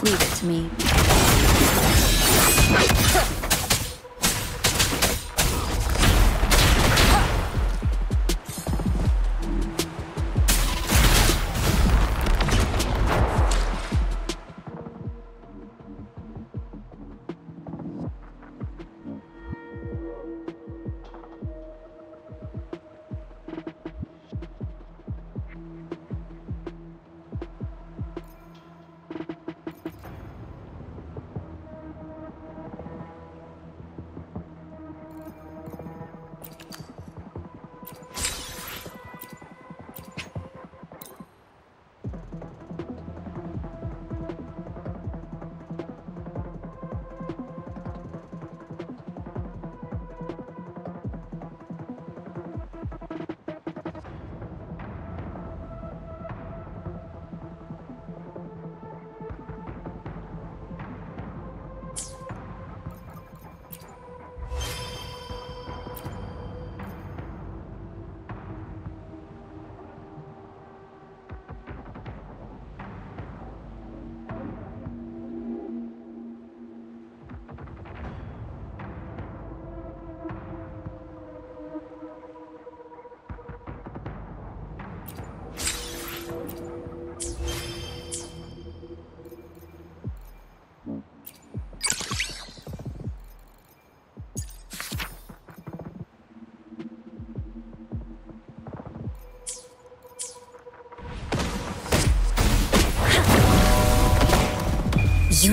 Leave it to me.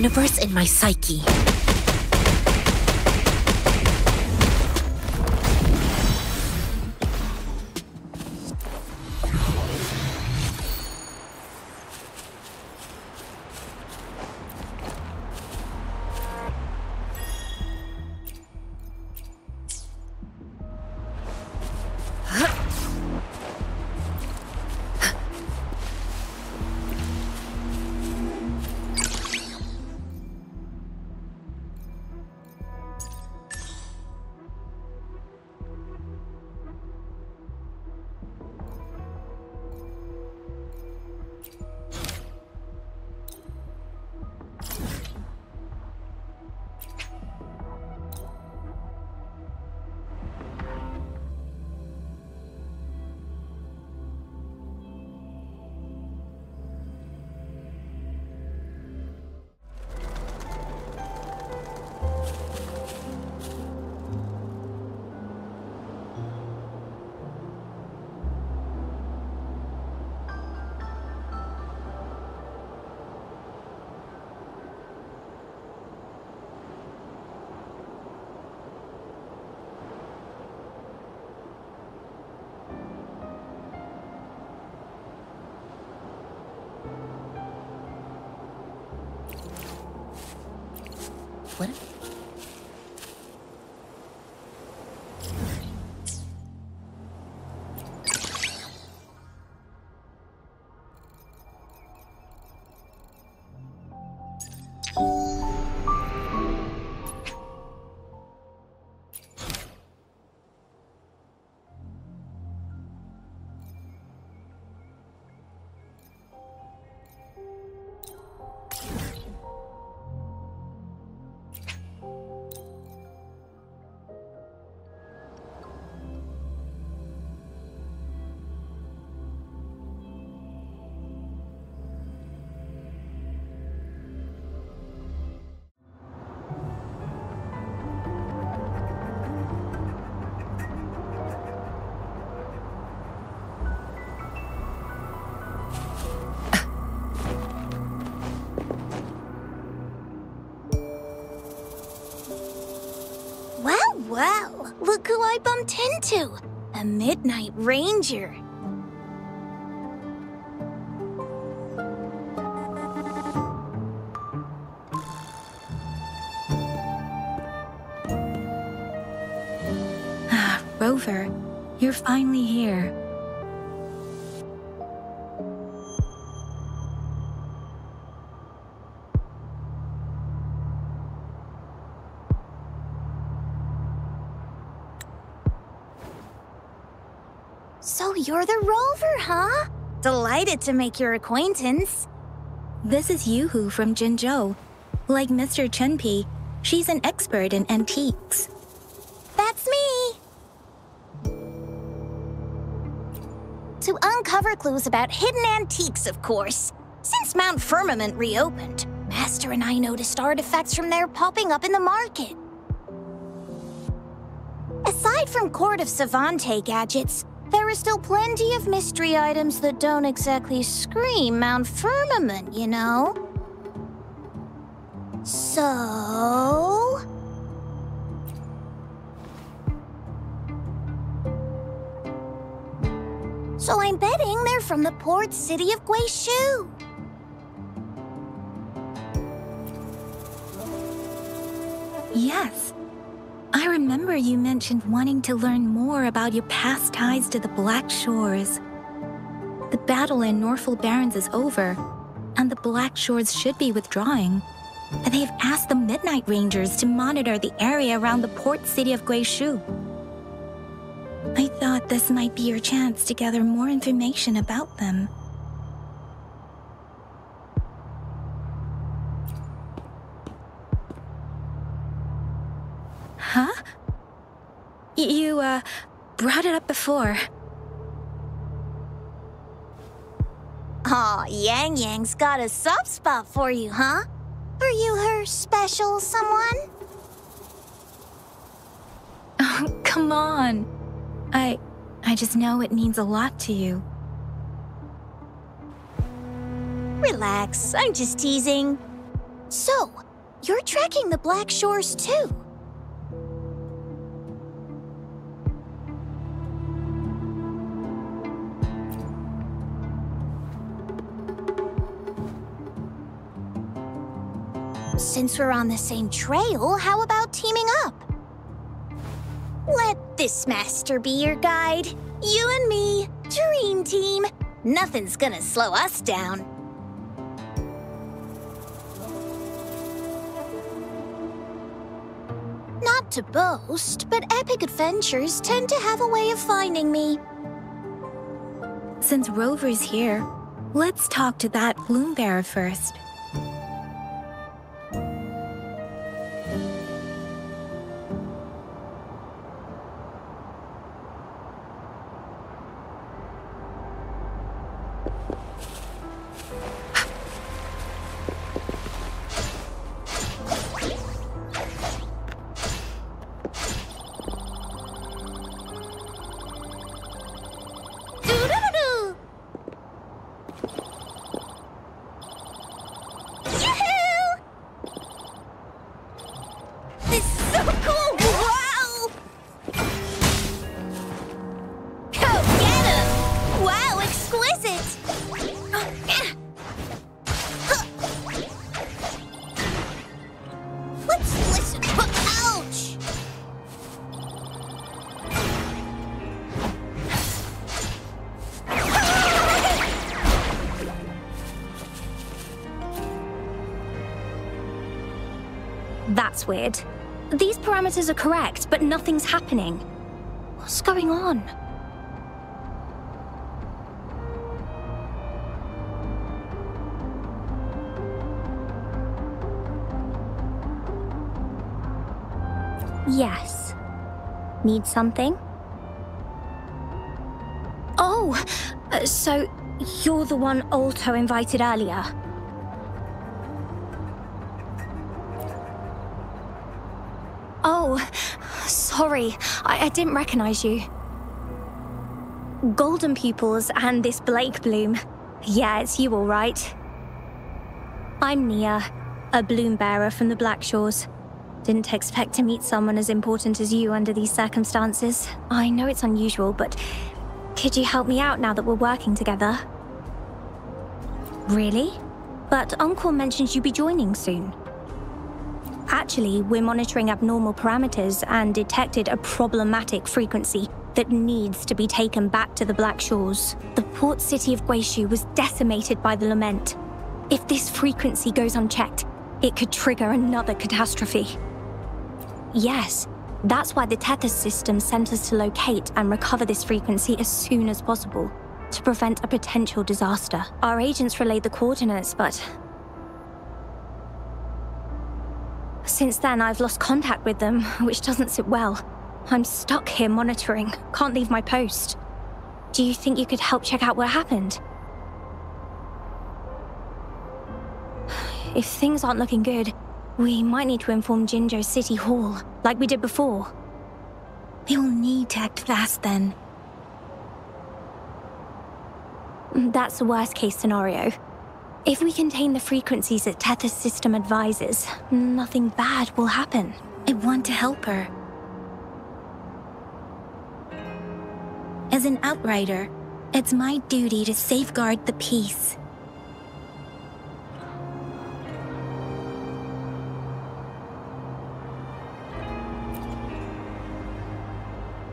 Universe in my psyche. I bumped into. A Midnight Ranger. Ah, Rover, you're finally here. Huh? Delighted to make your acquaintance. this is Yuhu from Jinzhou. Like Mr. Chenpi, she's an expert in antiques. That's me! To uncover clues about hidden antiques, of course. Since Mount Firmament reopened, Master and I noticed artifacts from there popping up in the market. Aside from Court of Savantae gadgets, there are still plenty of mystery items that don't exactly scream Mount Firmament, you know? So... So I'm betting they're from the port city of Guixu. Yes. I remember you mentioned wanting to learn more about your past ties to the Black Shores. The battle in Norfall Barrens is over, and the Black Shores should be withdrawing. And They've asked the Midnight Rangers to monitor the area around the port city of Guixu. I thought this might be your chance to gather more information about them. Huh? Y- You, uh, brought it up before. Aw, Yang Yang's got a soft spot for you, huh? Are you her special someone? Oh, come on. I. I just know it means a lot to you. Relax, I'm just teasing. So, you're tracking the Black Shores too? Since we're on the same trail, how about teaming up? Let this master be your guide. You and me, dream team. Nothing's gonna slow us down. Not to boast, but epic adventures tend to have a way of finding me. Since Rover's here, let's talk to that Bloombearer first. Weird. These parameters are correct, but nothing's happening. What's going on? Yes. Need something? Oh, uh, so you're the one Alto invited earlier. Sorry. I, I didn't recognize you. Golden Pupils and this Blake Bloom. Yeah, it's you all right. I'm Nia, a bloom bearer from the Black Shores. Didn't expect to meet someone as important as you under these circumstances. I know it's unusual, but could you help me out now that we're working together? Really? But Uncle mentions you'd be joining soon. Actually, we're monitoring abnormal parameters and detected a problematic frequency that needs to be taken back to the Black Shores. The port city of Guixu was decimated by the lament. If this frequency goes unchecked, it could trigger another catastrophe. Yes, that's why the Tethys system sent us to locate and recover this frequency as soon as possible, to prevent a potential disaster. Our agents relayed the coordinates, but Since then, I've lost contact with them, which doesn't sit well. I'm stuck here monitoring, can't leave my post. Do you think you could help check out what happened? If things aren't looking good, we might need to inform Jinzhou City Hall, like we did before. We'll need to act fast then. That's the worst case scenario. If we contain the frequencies that Tethys system advises, nothing bad will happen. I want to help her. As an outrider, it's my duty to safeguard the peace.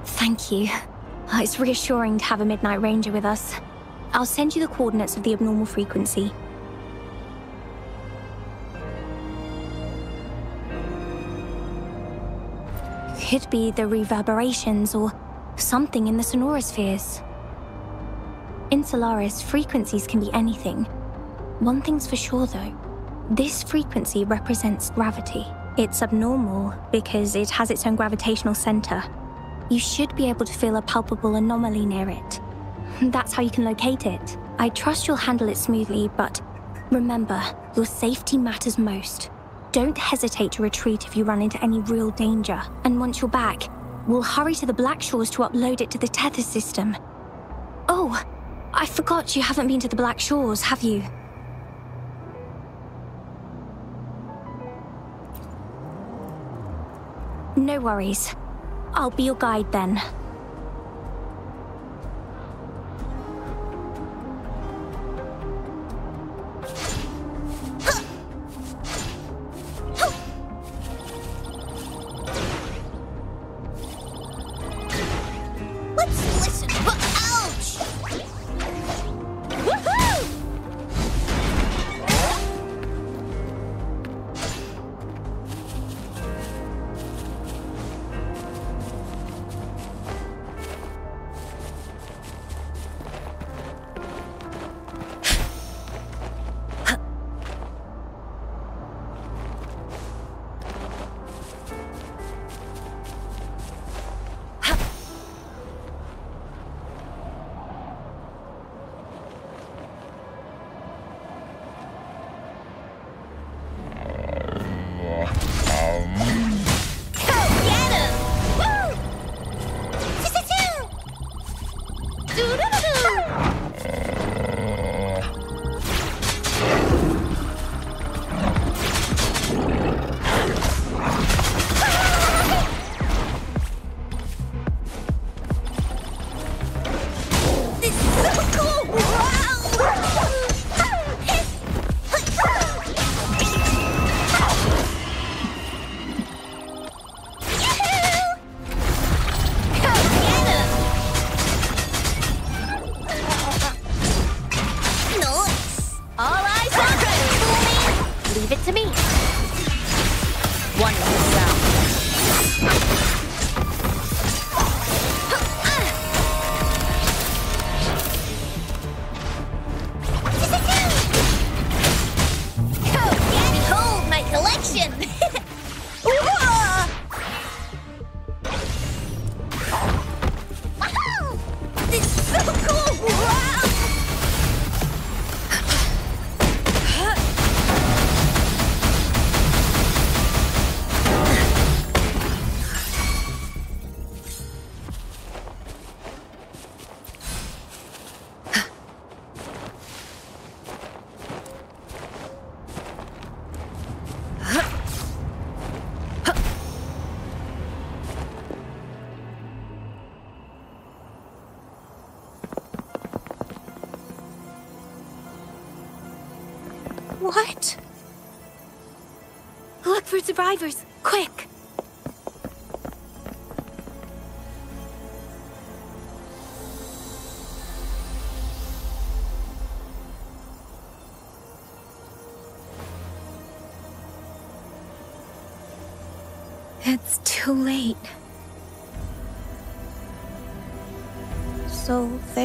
Thank you. It's reassuring to have a Midnight Ranger with us. I'll send you the coordinates of the abnormal frequency. Could be the reverberations or something in the sonorospheres. In Solaris, frequencies can be anything. One thing's for sure though. This frequency represents gravity. It's abnormal because it has its own gravitational center. You should be able to feel a palpable anomaly near it. That's how you can locate it. I trust you'll handle it smoothly, but remember, your safety matters most. Don't hesitate to retreat if you run into any real danger. And once you're back, we'll hurry to the Black Shores to upload it to the Tethys system. Oh, I forgot you haven't been to the Black Shores, have you? No worries. I'll be your guide then.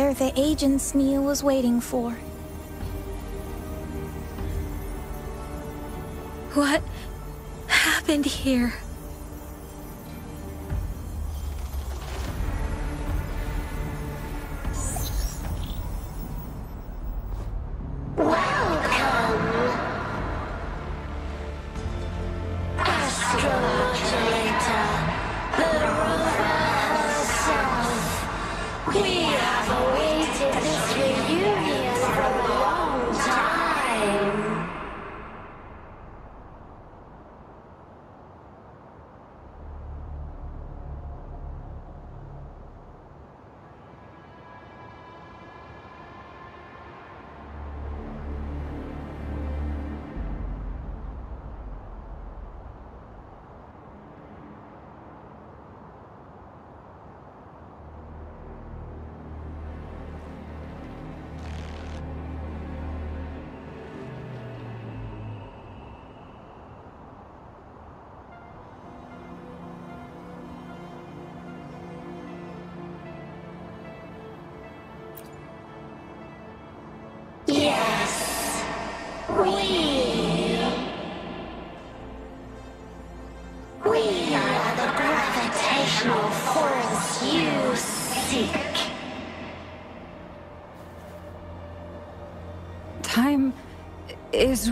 letter the agents Neil was waiting for. What happened here?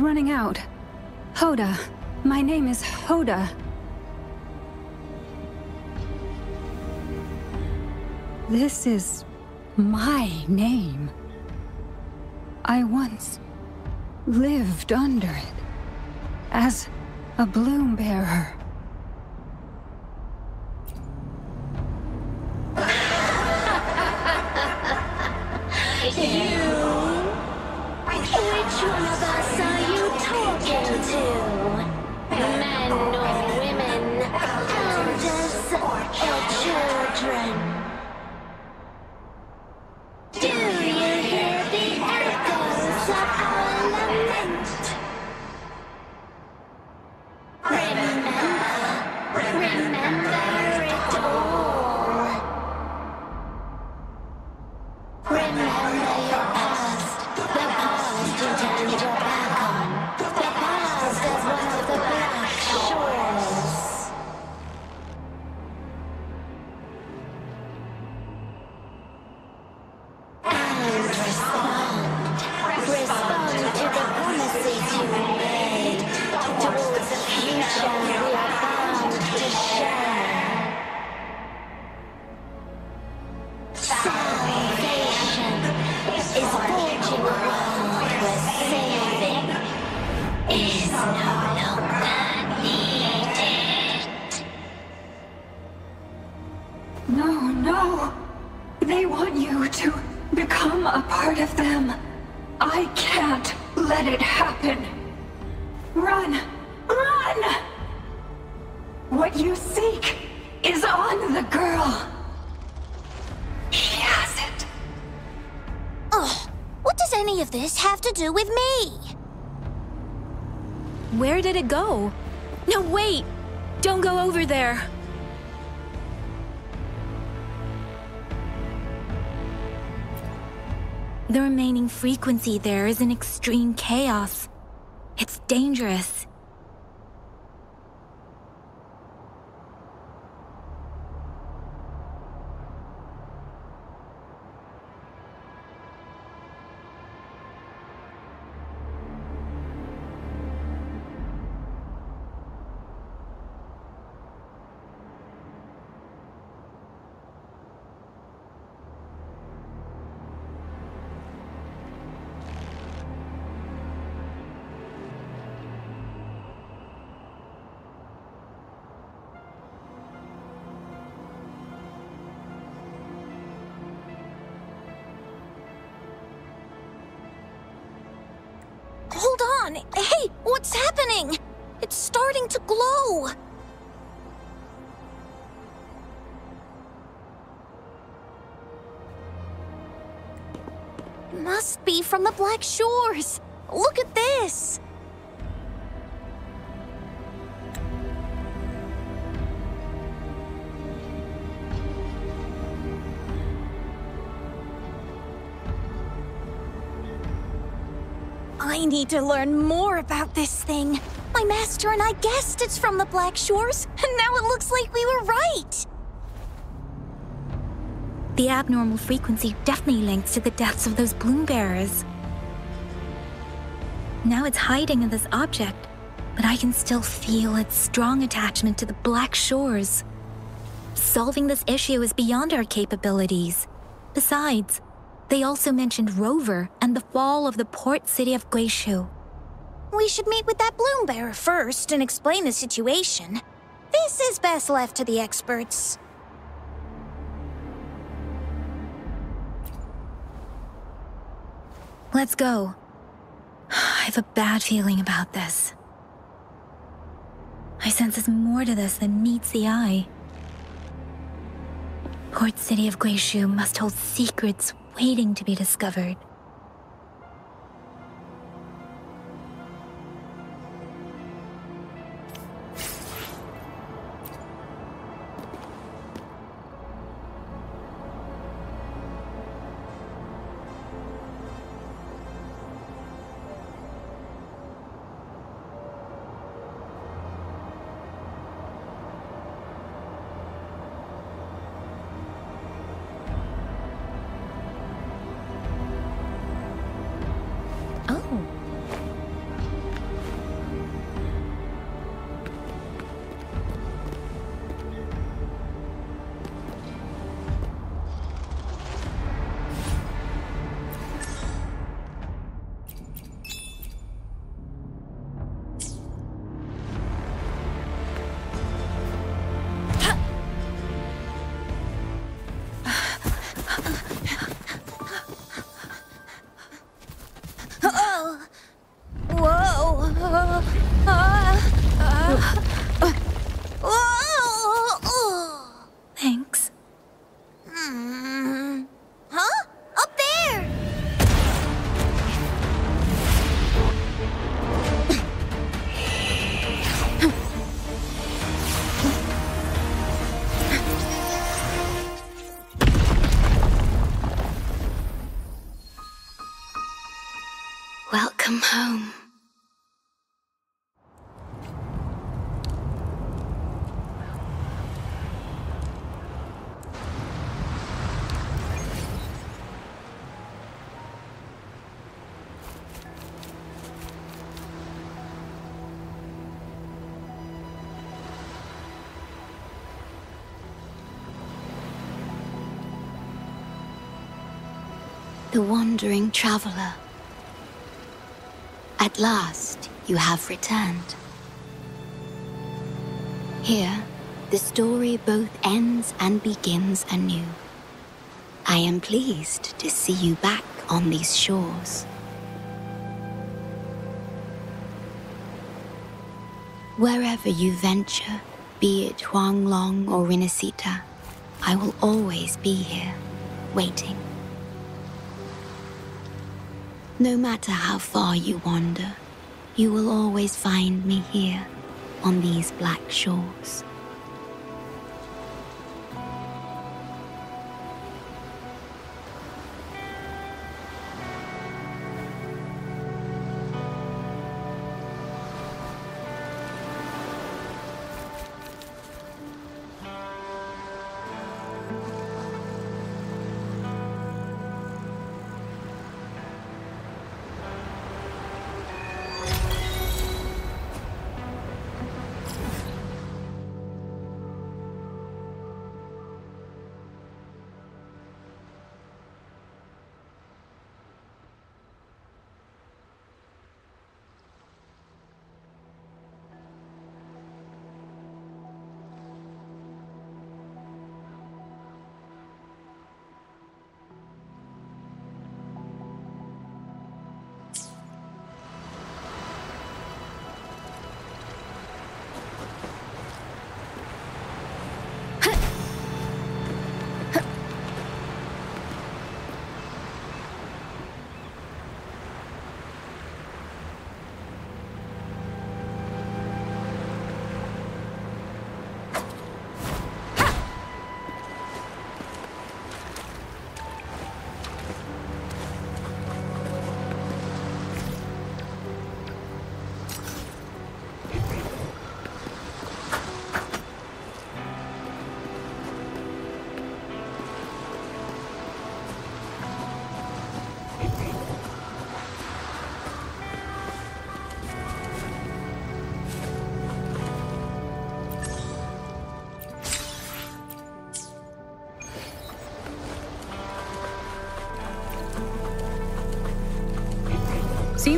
running out. Hoda. My name is Hoda. This is my name. I once lived under it as a bloom bearer. frequency there is in extreme chaos. It's dangerous. Hey, what's happening? It's starting to glow! Must be from the Black Shores! Look at this! Need to learn more about this thing. My master and I guessed it's from the Black Shores, and now it looks like we were right. The abnormal frequency definitely links to the deaths of those bloom bearers. Now it's hiding in this object, but I can still feel its strong attachment to the Black Shores. Solving this issue is beyond our capabilities. Besides, they also mentioned Rover and the fall of the port city of Guixu. We should meet with that bloom bearer first and explain the situation. This is best left to the experts. Let's go. I have a bad feeling about this. I sense there's more to this than meets the eye. Port City of Guixu must hold secrets waiting to be discovered. The wandering traveler. At last, you have returned. Here, the story both ends and begins anew. I am pleased to see you back on these shores. Wherever you venture, be it Huanglong or Rinascita, I will always be here, waiting. No matter how far you wander, you will always find me here on these black shores.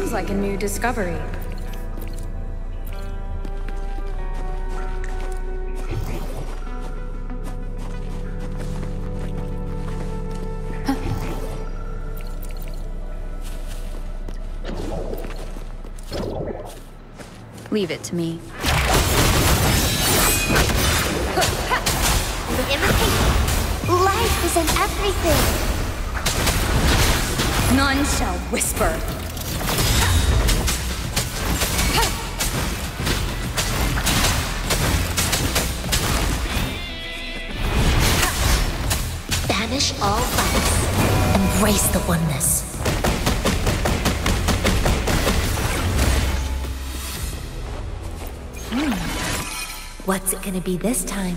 Seems like a new discovery. Leave it to me. Embrace the oneness. Hmm. What's it gonna be this time?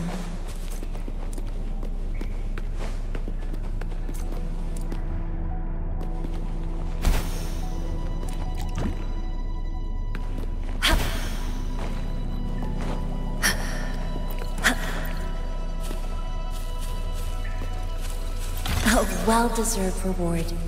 A well-deserved reward.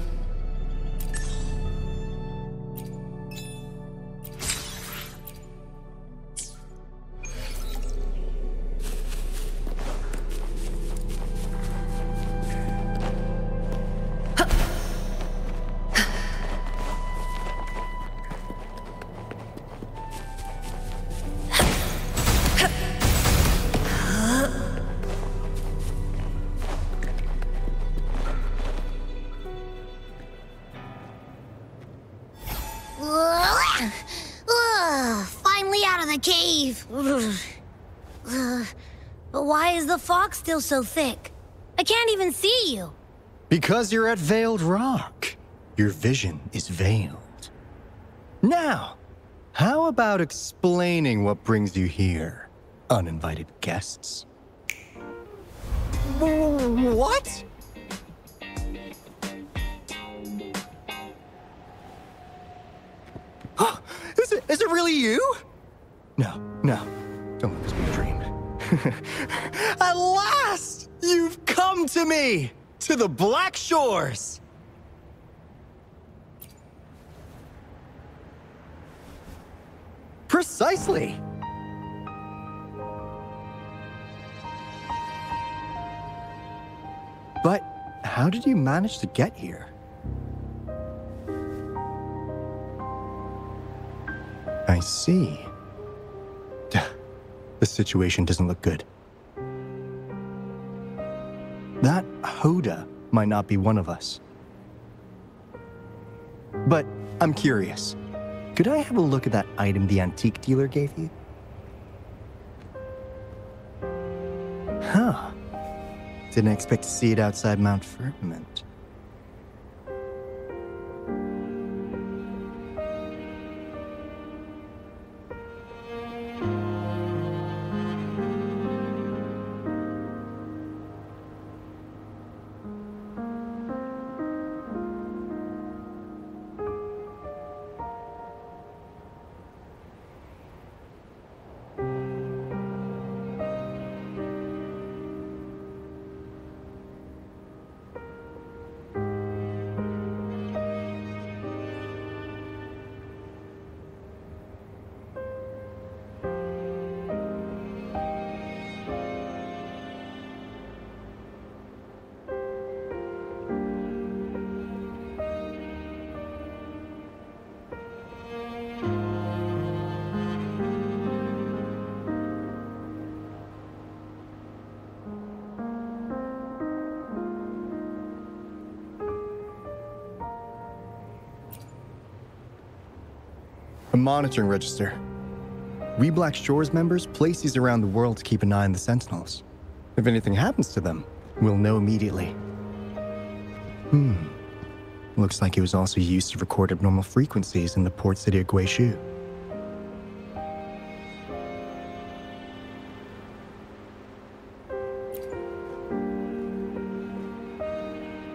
Cave. Ugh. But why is the fog still so thick? I can't even see you. Because you're at Veiled Rock. Your vision is veiled. Now, how about explaining what brings you here, uninvited guests? What? is, it, is it really you? No, no. Don't let this be a dream. At last! You've come to me! To the Black Shores! Precisely! But how did you manage to get here? I see. The situation doesn't look good. That Hoda might not be one of us. But I'm curious. Could I have a look at that item the antique dealer gave you? Huh. Didn't expect to see it outside Mount Firmament. Monitoring register. We Black Shores members place these around the world to keep an eye on the Sentinels. If anything happens to them, we'll know immediately. Hmm. Looks like it was also used to record abnormal frequencies in the port city of Guixu.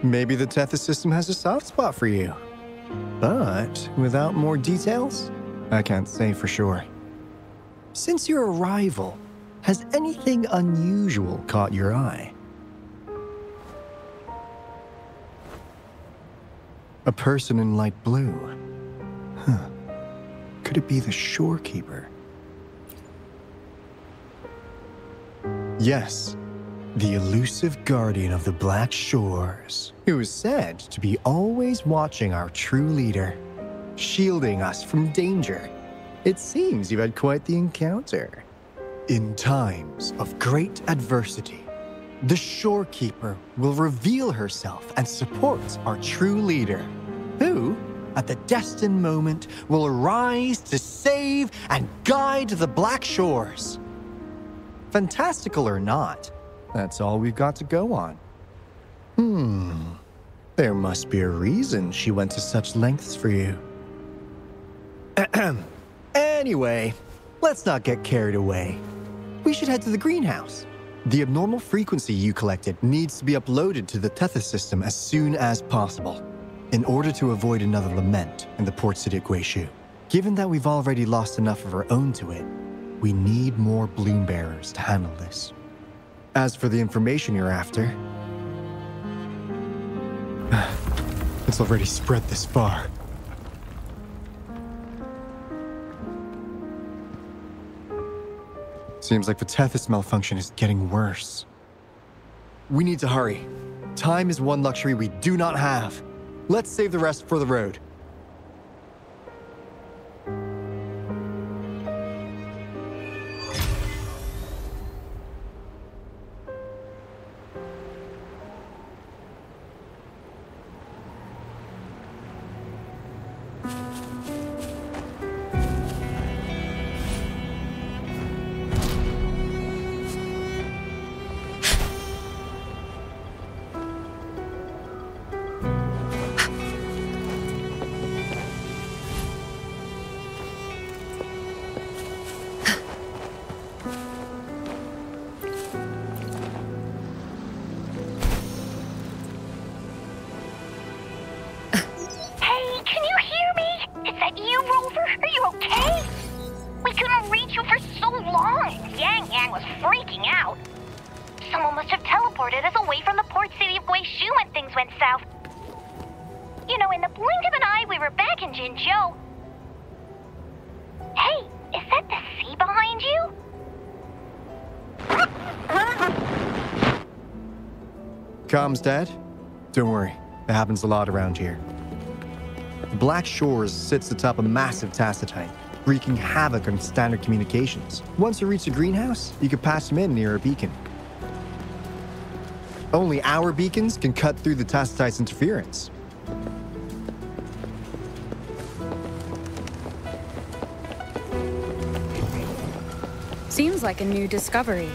Maybe the Tethys system has a soft spot for you. But without more details, I can't say for sure. Since your arrival, has anything unusual caught your eye? A person in light blue. Huh. Could it be the shorekeeper? Yes, the elusive guardian of the Black Shores, who is said to be always watching our true leader, shielding us from danger. It seems you've had quite the encounter. In times of great adversity, the shorekeeper will reveal herself and support our true leader, who, at the destined moment, will arise to save and guide the Black Shores. Fantastical or not, that's all we've got to go on. Hmm. There must be a reason she went to such lengths for you. Anyway, let's not get carried away. We should head to the greenhouse. The abnormal frequency you collected needs to be uploaded to the Tethys system as soon as possible, in order to avoid another lament in the port city of Guixu. Given that we've already lost enough of our own to it, we need more bloom bearers to handle this. As for the information you're after, it's already spread this far. Seems like the Tethys malfunction is getting worse. We need to hurry. Time is one luxury we do not have. Let's save the rest for the road. Comms, Dad? Don't worry, it happens a lot around here. Black Shores sits atop a massive tacetite, wreaking havoc on standard communications. Once you reach the greenhouse, you can pass them in near a beacon. Only our beacons can cut through the tacetite's interference. Seems like a new discovery.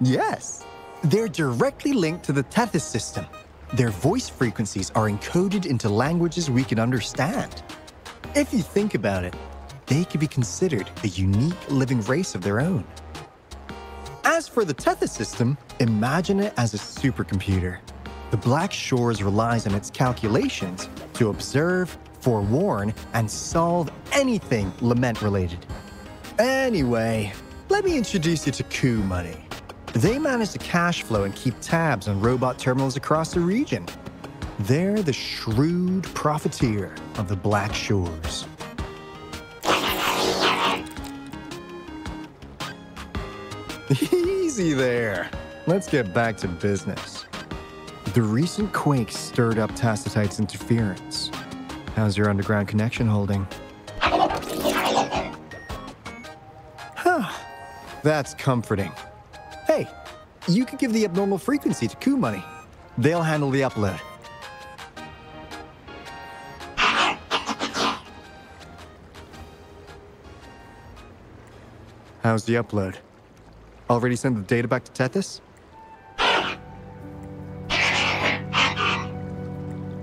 Yes. They're directly linked to the Tethys system. Their voice frequencies are encoded into languages we can understand. If you think about it, they could be considered a unique living race of their own. As for the Tethys system, imagine it as a supercomputer. The Black Shores relies on its calculations to observe, forewarn, and solve anything lament related. Anyway, let me introduce you to Coup Money. They manage the cash flow and keep tabs on robot terminals across the region. They're the shrewd profiteer of the Black Shores. Easy there. Let's get back to business. The recent quake stirred up Tacetite's interference. How's your underground connection holding? Huh. That's comforting. You could give the abnormal frequency to Ku Money. They'll handle the upload. How's the upload? Already sent the data back to Tethys?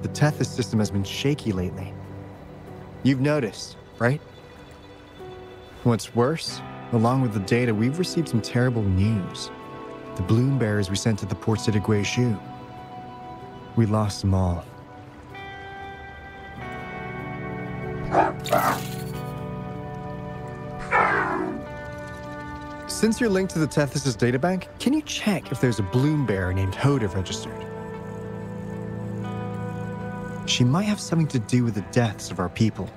The Tethys system has been shaky lately. You've noticed, right? What's worse, along with the data, we've received some terrible news. The bloom bearers we sent to the port city Guixu. We lost them all. Since you're linked to the Tethys' databank, can you check if there's a bloom bearer named Hoda registered? She might have something to do with the deaths of our people.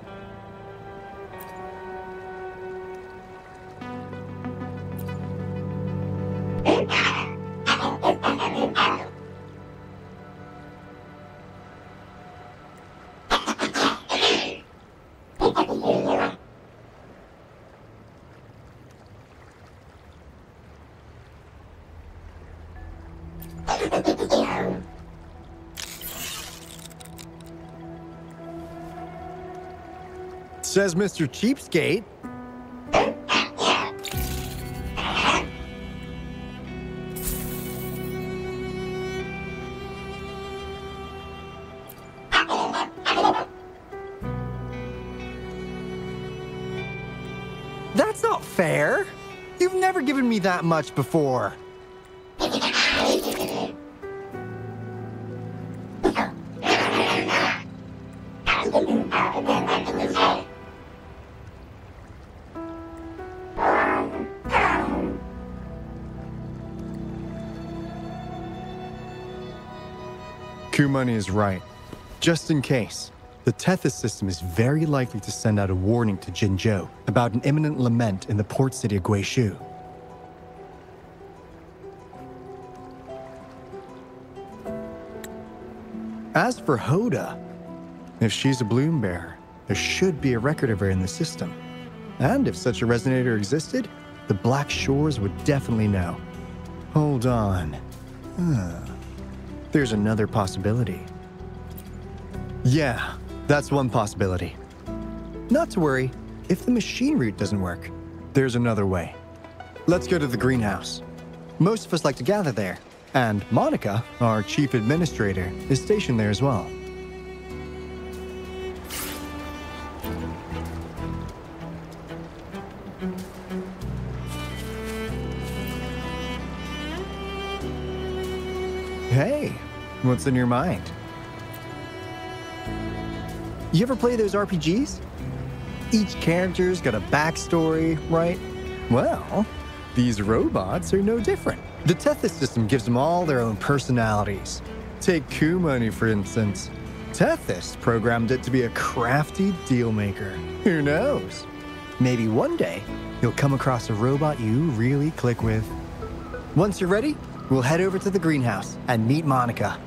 Says Mr. Cheapskate. That's not fair. You've never given me that much before. Is right. Just in case, the Tethys system is very likely to send out a warning to Jinzhou about an imminent lament in the port city of Guixu. As for Hoda, if she's a bloom bearer, there should be a record of her in the system. And if such a resonator existed, the Black Shores would definitely know. Hold on. Huh. There's another possibility. Yeah, that's one possibility. Not to worry, if the machine route doesn't work, there's another way. Let's go to the greenhouse. Most of us like to gather there, and Monica, our chief administrator, is stationed there as well. What's in your mind? You ever play those RPGs? Each character's got a backstory, right? Well, these robots are no different. The Tethys system gives them all their own personalities. Take Kumani, for instance. Tethys programmed it to be a crafty dealmaker. Who knows? Maybe one day you'll come across a robot you really click with. Once you're ready, we'll head over to the greenhouse and meet Monica.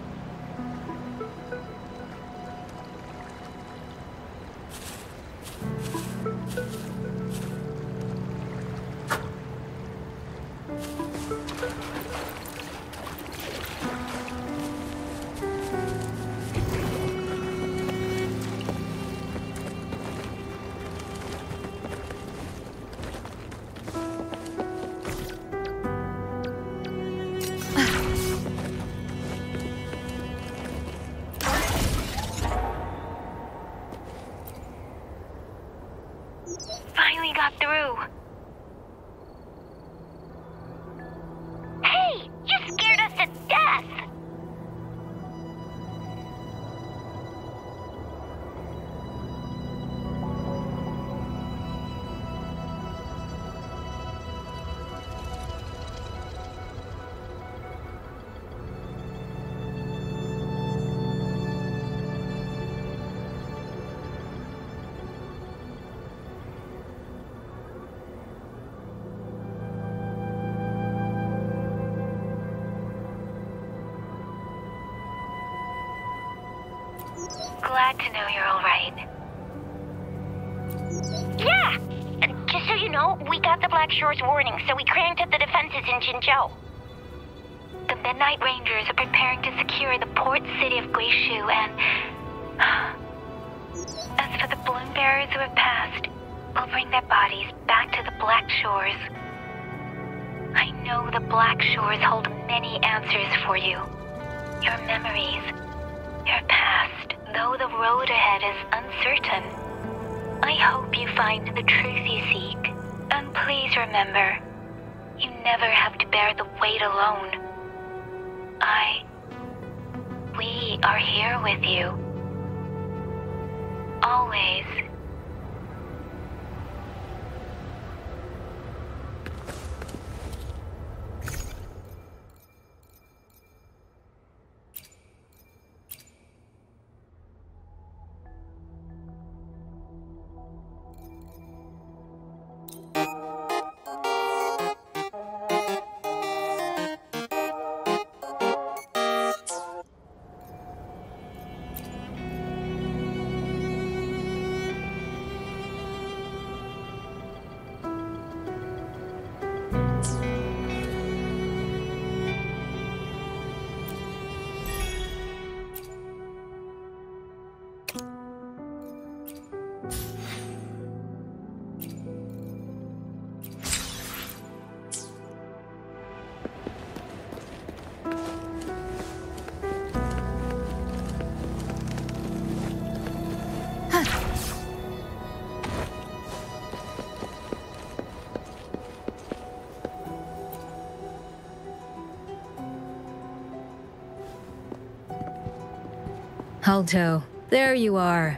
Alto, there you are.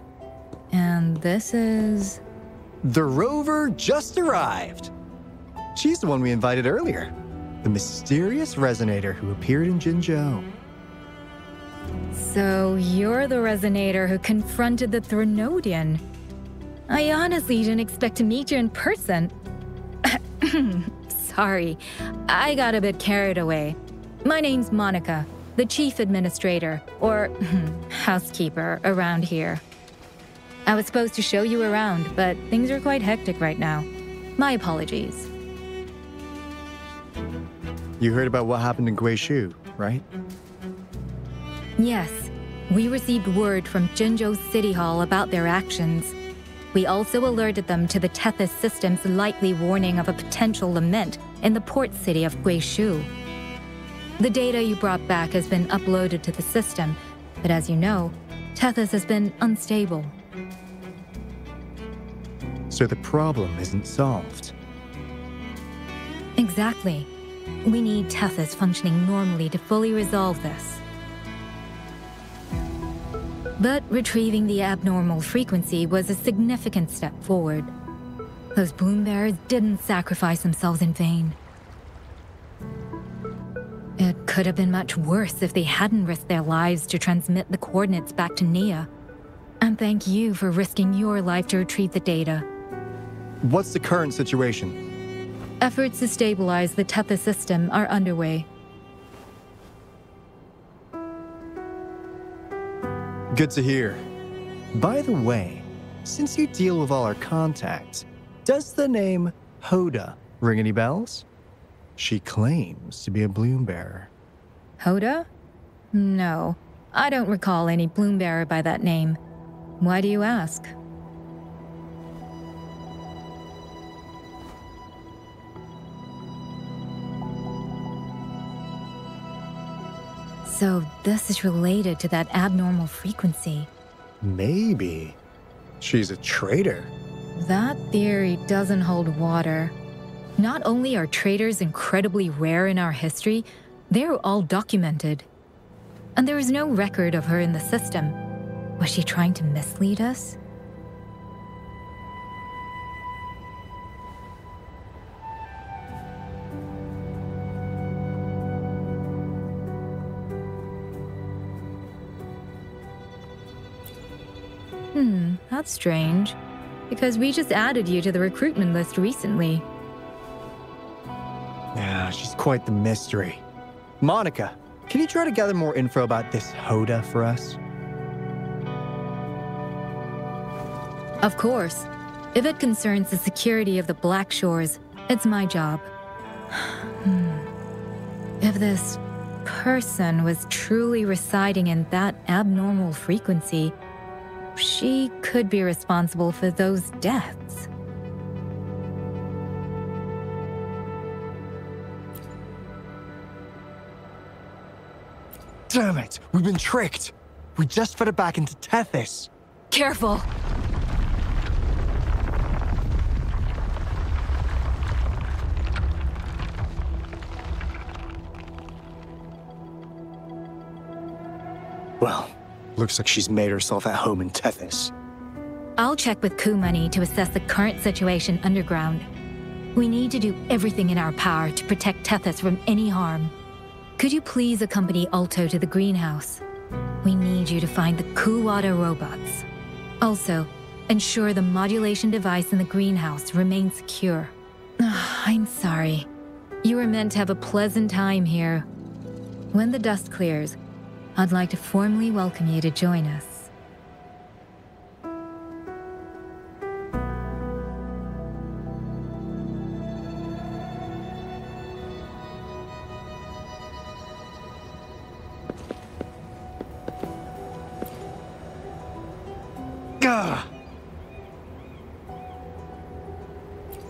And this is. The rover just arrived. She's the one we invited earlier. The mysterious resonator who appeared in Jinzhou. So you're the resonator who confronted the Threnodian. I honestly didn't expect to meet you in person. Sorry, I got a bit carried away. My name's Monica, the chief administrator, or housekeeper, around here. I was supposed to show you around, but things are quite hectic right now. My apologies. You heard about what happened in Guixu, right? Yes, we received word from Jinzhou City Hall about their actions. We also alerted them to the Tethys system's likely warning of a potential lament in the port city of Guixu. The data you brought back has been uploaded to the system, but as you know, Tethys has been unstable. So the problem isn't solved. Exactly. We need Tethys functioning normally to fully resolve this. But retrieving the abnormal frequency was a significant step forward. Those bloom bearers didn't sacrifice themselves in vain. It could have been much worse if they hadn't risked their lives to transmit the coordinates back to Nia. And thank you for risking your life to retrieve the data. What's the current situation? Efforts to stabilize the Tethys system are underway. Good to hear. By the way, since you deal with all our contacts, does the name Hoda ring any bells? She claims to be a bloom bearer. Hoda? No, I don't recall any bloom bearer by that name. Why do you ask? So, this is related to that abnormal frequency. Maybe. She's a traitor. That theory doesn't hold water. Not only are traitors incredibly rare in our history, they're all documented. And there is no record of her in the system. Was she trying to mislead us? Hmm, that's strange. Because we just added you to the recruitment list recently. Yeah, she's quite the mystery. Monica, can you try to gather more info about this Hoda for us? Of course. If it concerns the security of the Black Shores, it's my job. Hmm. if this person was truly residing in that abnormal frequency, she could be responsible for those deaths. Damn it! We've been tricked! We just fed it back into Tethys. Careful! Well, looks like she's made herself at home in Tethys. I'll check with Kumani to assess the current situation underground. We need to do everything in our power to protect Tethys from any harm. Could you please accompany Alto to the greenhouse? We need you to find the Kuwata robots. Also, ensure the modulation device in the greenhouse remains secure. I'm sorry. You were meant to have a pleasant time here. When the dust clears, I'd like to formally welcome you to join us.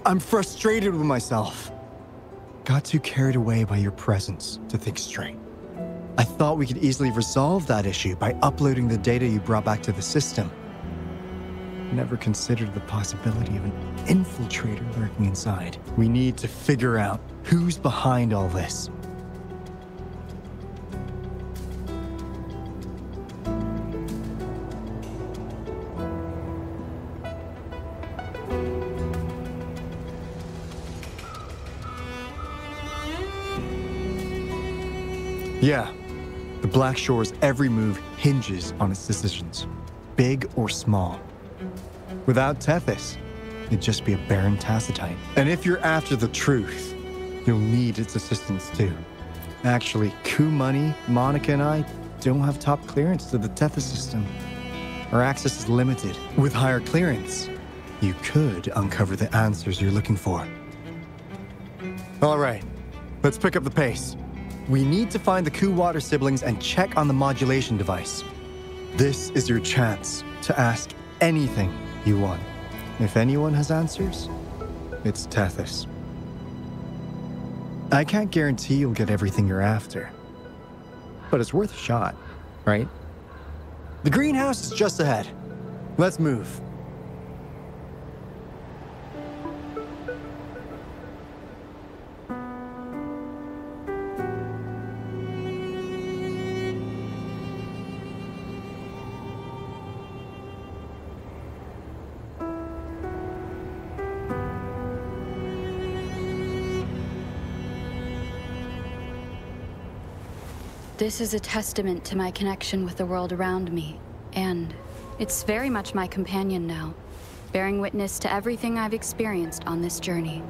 I'm frustrated with myself. Got too carried away by your presence to think straight. I thought we could easily resolve that issue by uploading the data you brought back to the system. Never considered the possibility of an infiltrator lurking inside. We need to figure out who's behind all this. Yeah, the Black Shore's every move hinges on its decisions, big or small. Without Tethys, it'd just be a barren Tacetite. And if you're after the truth, you'll need its assistance too. Actually, Money, Monica, and I don't have top clearance to the Tethys system. Our access is limited. With higher clearance, you could uncover the answers you're looking for. All right, let's pick up the pace. We need to find the Coup Water siblings and check on the modulation device. This is your chance to ask anything you want. If anyone has answers, it's Tethys. I can't guarantee you'll get everything you're after, but it's worth a shot, right? The greenhouse is just ahead. Let's move. This is a testament to my connection with the world around me, and it's very much my companion now, bearing witness to everything I've experienced on this journey.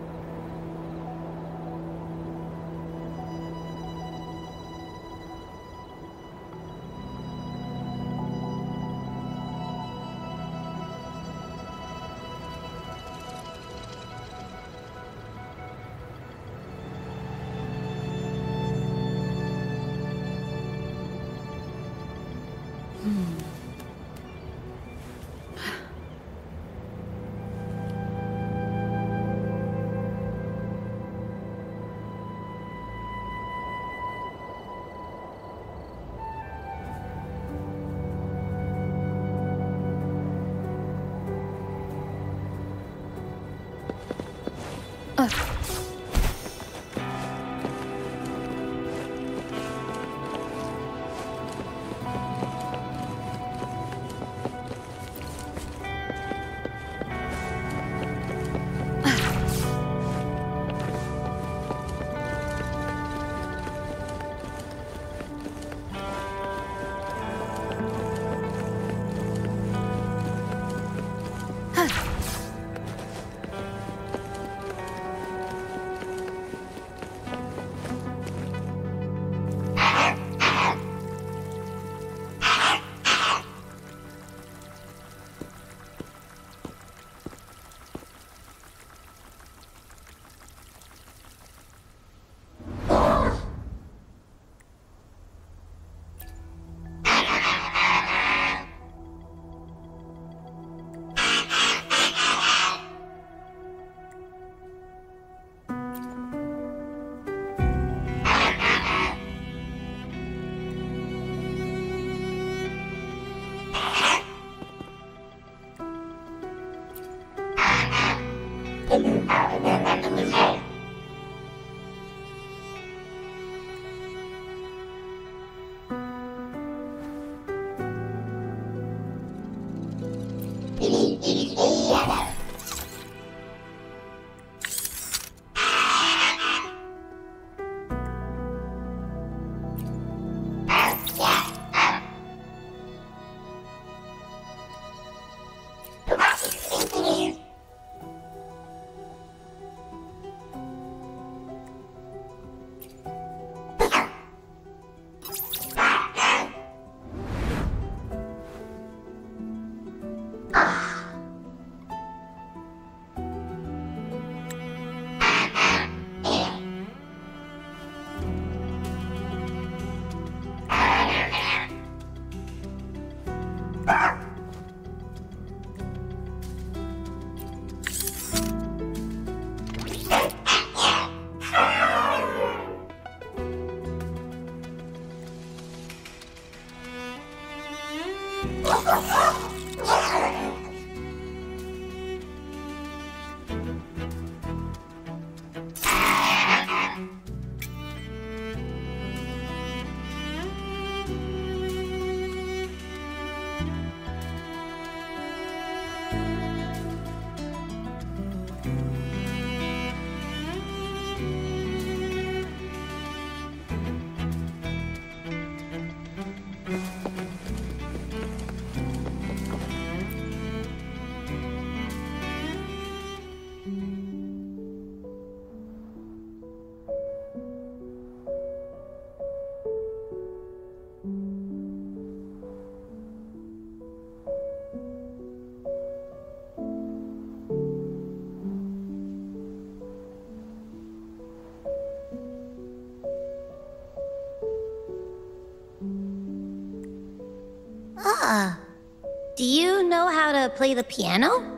Play the piano?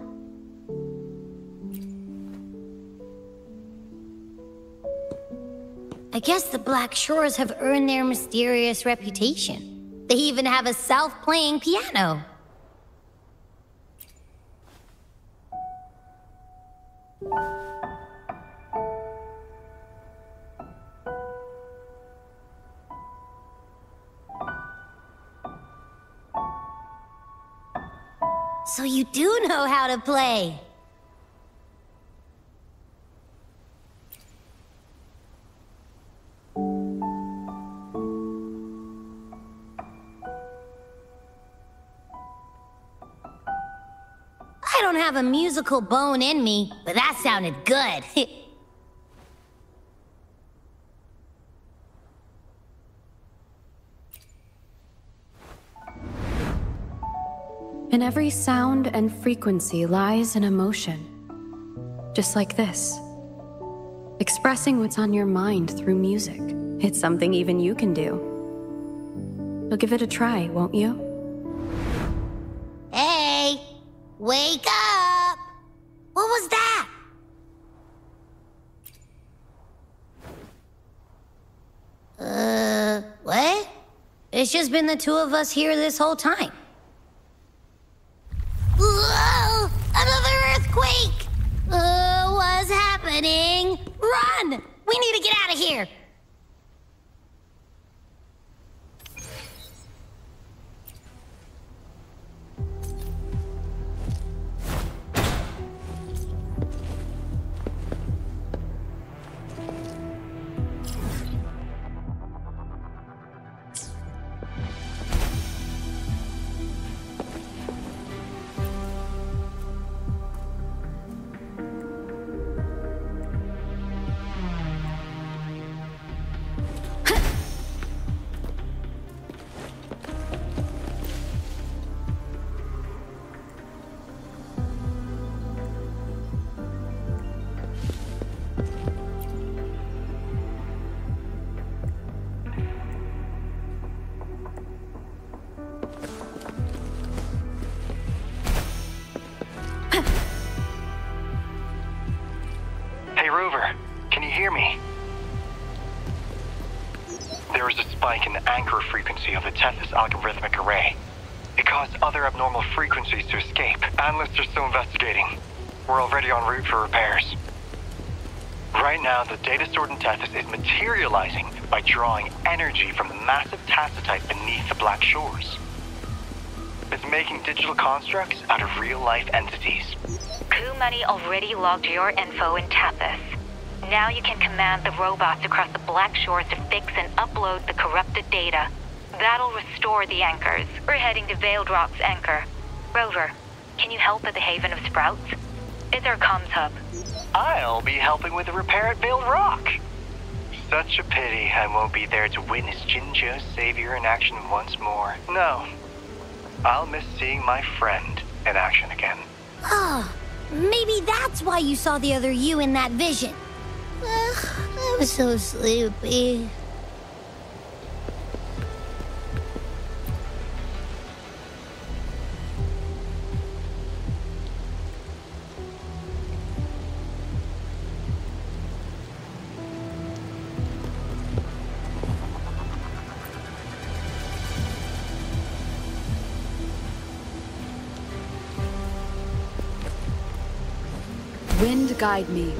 I guess the Black Shores have earned their mysterious reputation. They even have a self-playing piano. Play. I don't have a musical bone in me, but that sounded good. In every sound and frequency lies an emotion. Just like this. Expressing what's on your mind through music. It's something even you can do. You'll give it a try, won't you? hey, wake up! What was that? Uh, what? It's just been the two of us here this whole time. Run! We need to get out of here! The Tethys algorithmic array. It caused other abnormal frequencies to escape. Analysts are still investigating. We're already en route for repairs. Right now, the data stored in Tethys is materializing by drawing energy from the massive tacetite beneath the Black Shores. It's making digital constructs out of real-life entities. Coup Money already logged your info in Tethys. Now you can command the robots across the Black Shores to fix and upload the corrupted data. That'll restore the anchors. We're heading to Veiled Rock's anchor. Rover, can you help at the Haven of Sprouts? It's our comms hub. I'll be helping with the repair at Veiled Rock. Such a pity I won't be there to witness Jinzhou's savior in action once more. No. I'll miss seeing my friend in action again. Oh, maybe that's why you saw the other you in that vision. Ugh, I'm so sleepy. Guide me.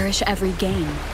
Cherish every gain.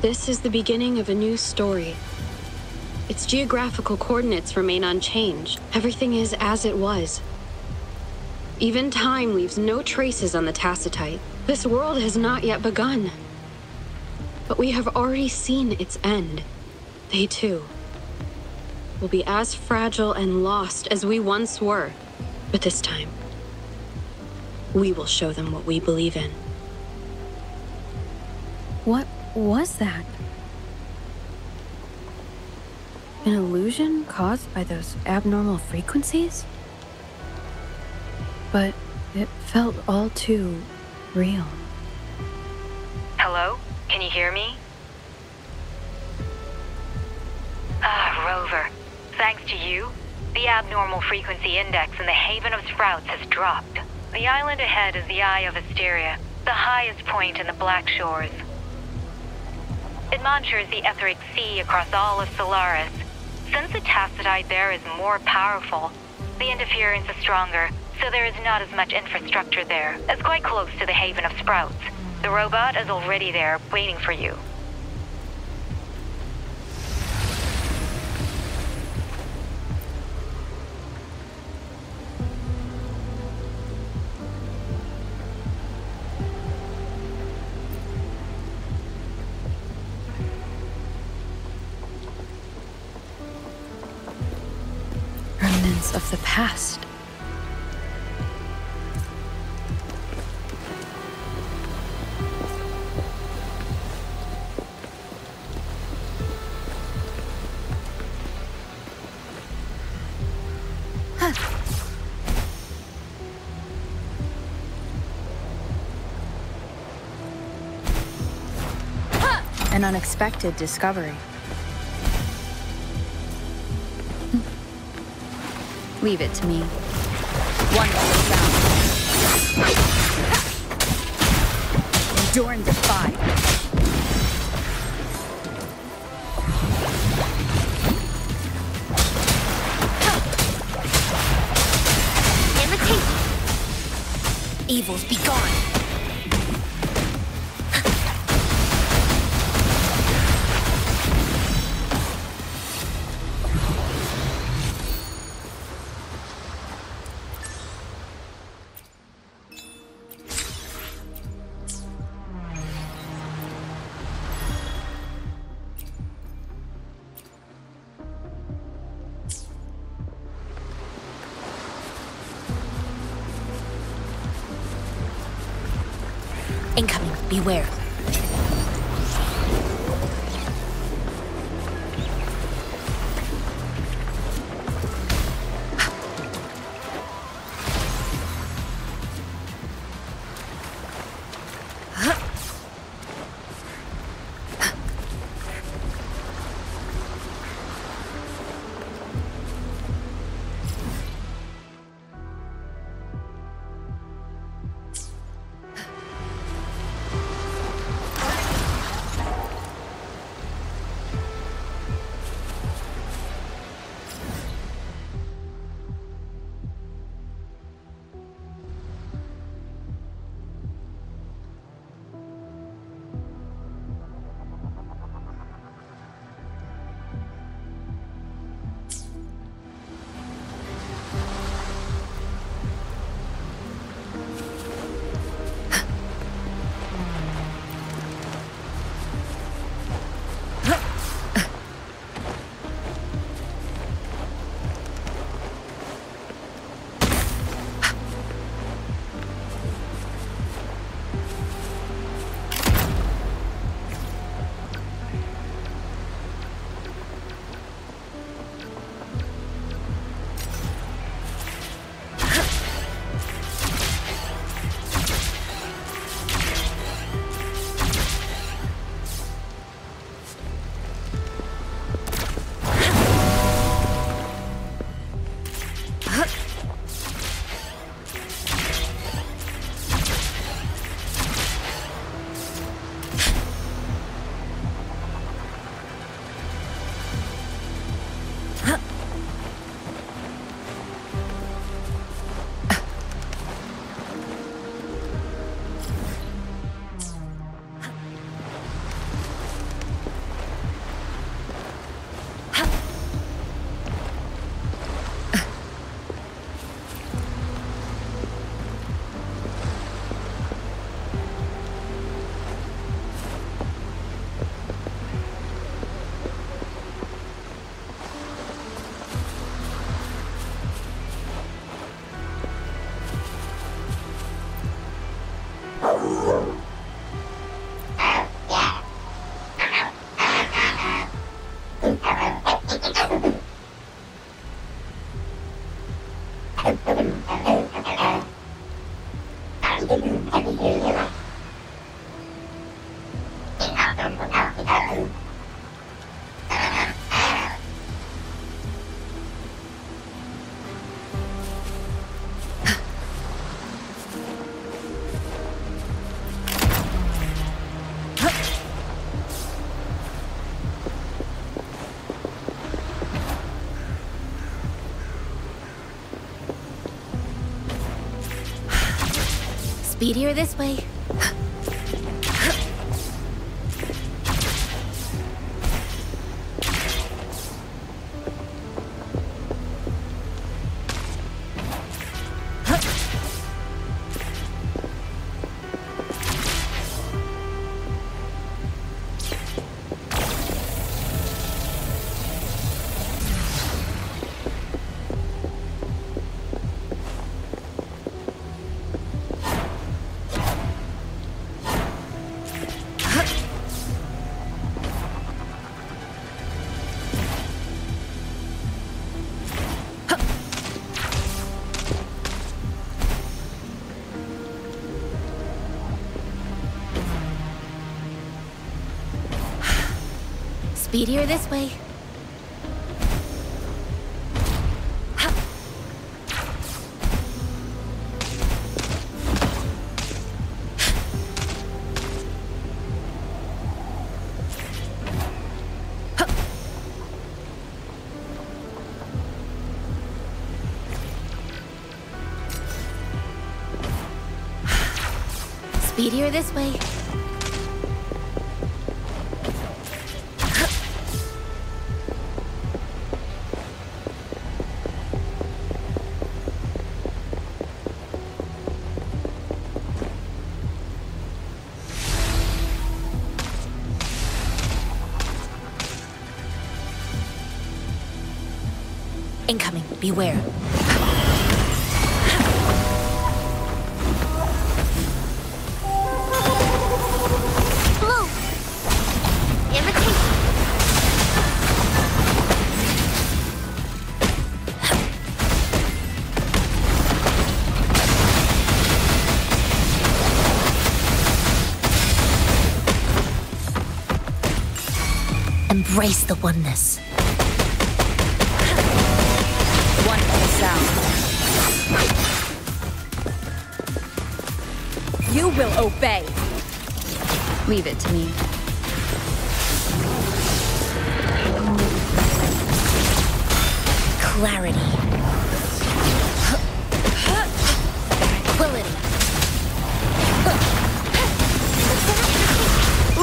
This is the beginning of a new story. Its geographical coordinates remain unchanged. Everything is as it was. Even time leaves no traces on the Tacetite. This world has not yet begun. But we have already seen its end. They too will be as fragile and lost as we once were. But this time, we will show them what we believe in. What was that? An illusion caused by those abnormal frequencies? But it felt all too real. Hello? Can you hear me? Ah, Rover. Thanks to you, the abnormal frequency index in the Haven of Sprouts has dropped. The island ahead is the Eye of Asteria, the highest point in the Black Shores. It monitors the Etheric Sea across all of Solaris. Since the Tacetite there is more powerful, the interference is stronger, so there is not as much infrastructure there. It's quite close to the Haven of Sprouts. The robot is already there, waiting for you. Past. An unexpected discovery. Leave it to me. One. Endure and defy. Imitate! Evils be Speedier this way. Speedier this way. Speedier this way. Incoming. Beware. Embrace the oneness. Sound. You will obey. Leave it to me. Clarity. Tranquility.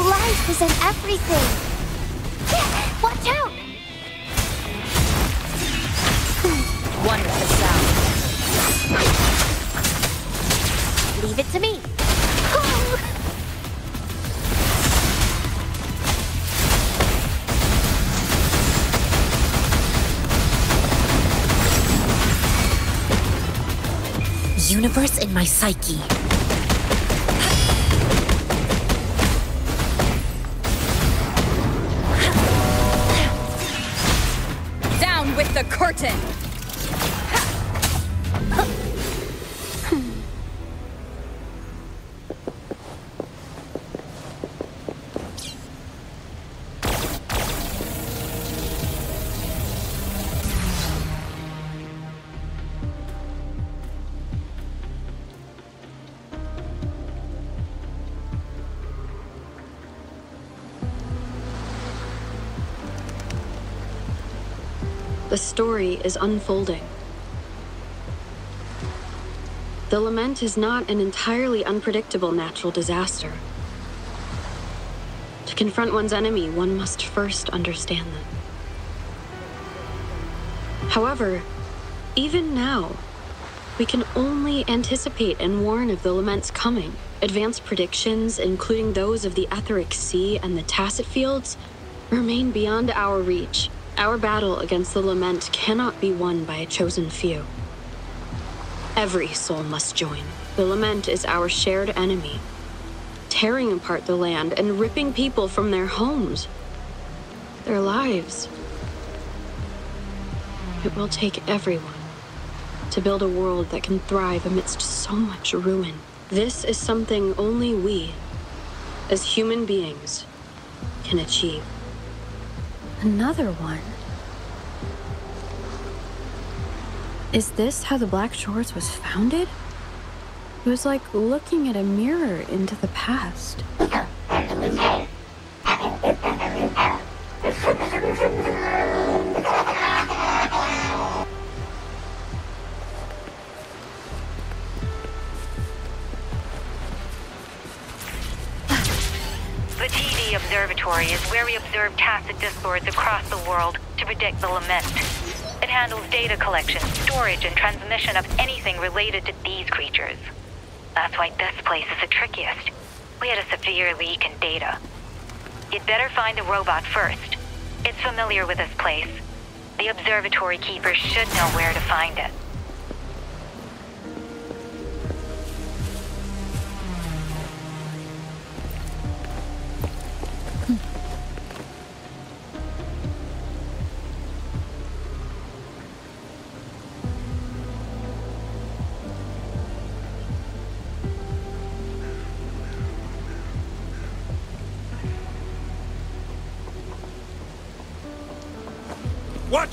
Life is in everything. It to me. Universe in my psyche. The story is unfolding. The lament is not an entirely unpredictable natural disaster. To confront one's enemy, one must first understand them. However, even now, we can only anticipate and warn of the lament's coming. Advanced predictions, including those of the Etheric Sea and the Tacet Fields, remain beyond our reach. Our battle against the lament cannot be won by a chosen few. Every soul must join. The lament is our shared enemy, tearing apart the land and ripping people from their homes, their lives. It will take everyone to build a world that can thrive amidst so much ruin. This is something only we, as human beings, can achieve. Another one. Is this how the Black Shores was founded? It was like looking at a mirror into the past. Observatory is where we observe tacet discords across the world to predict the lament. It handles data collection, storage, and transmission of anything related to these creatures. That's why this place is the trickiest. We had a severe leak in data. You'd better find the robot first. It's familiar with this place. The observatory keeper should know where to find it.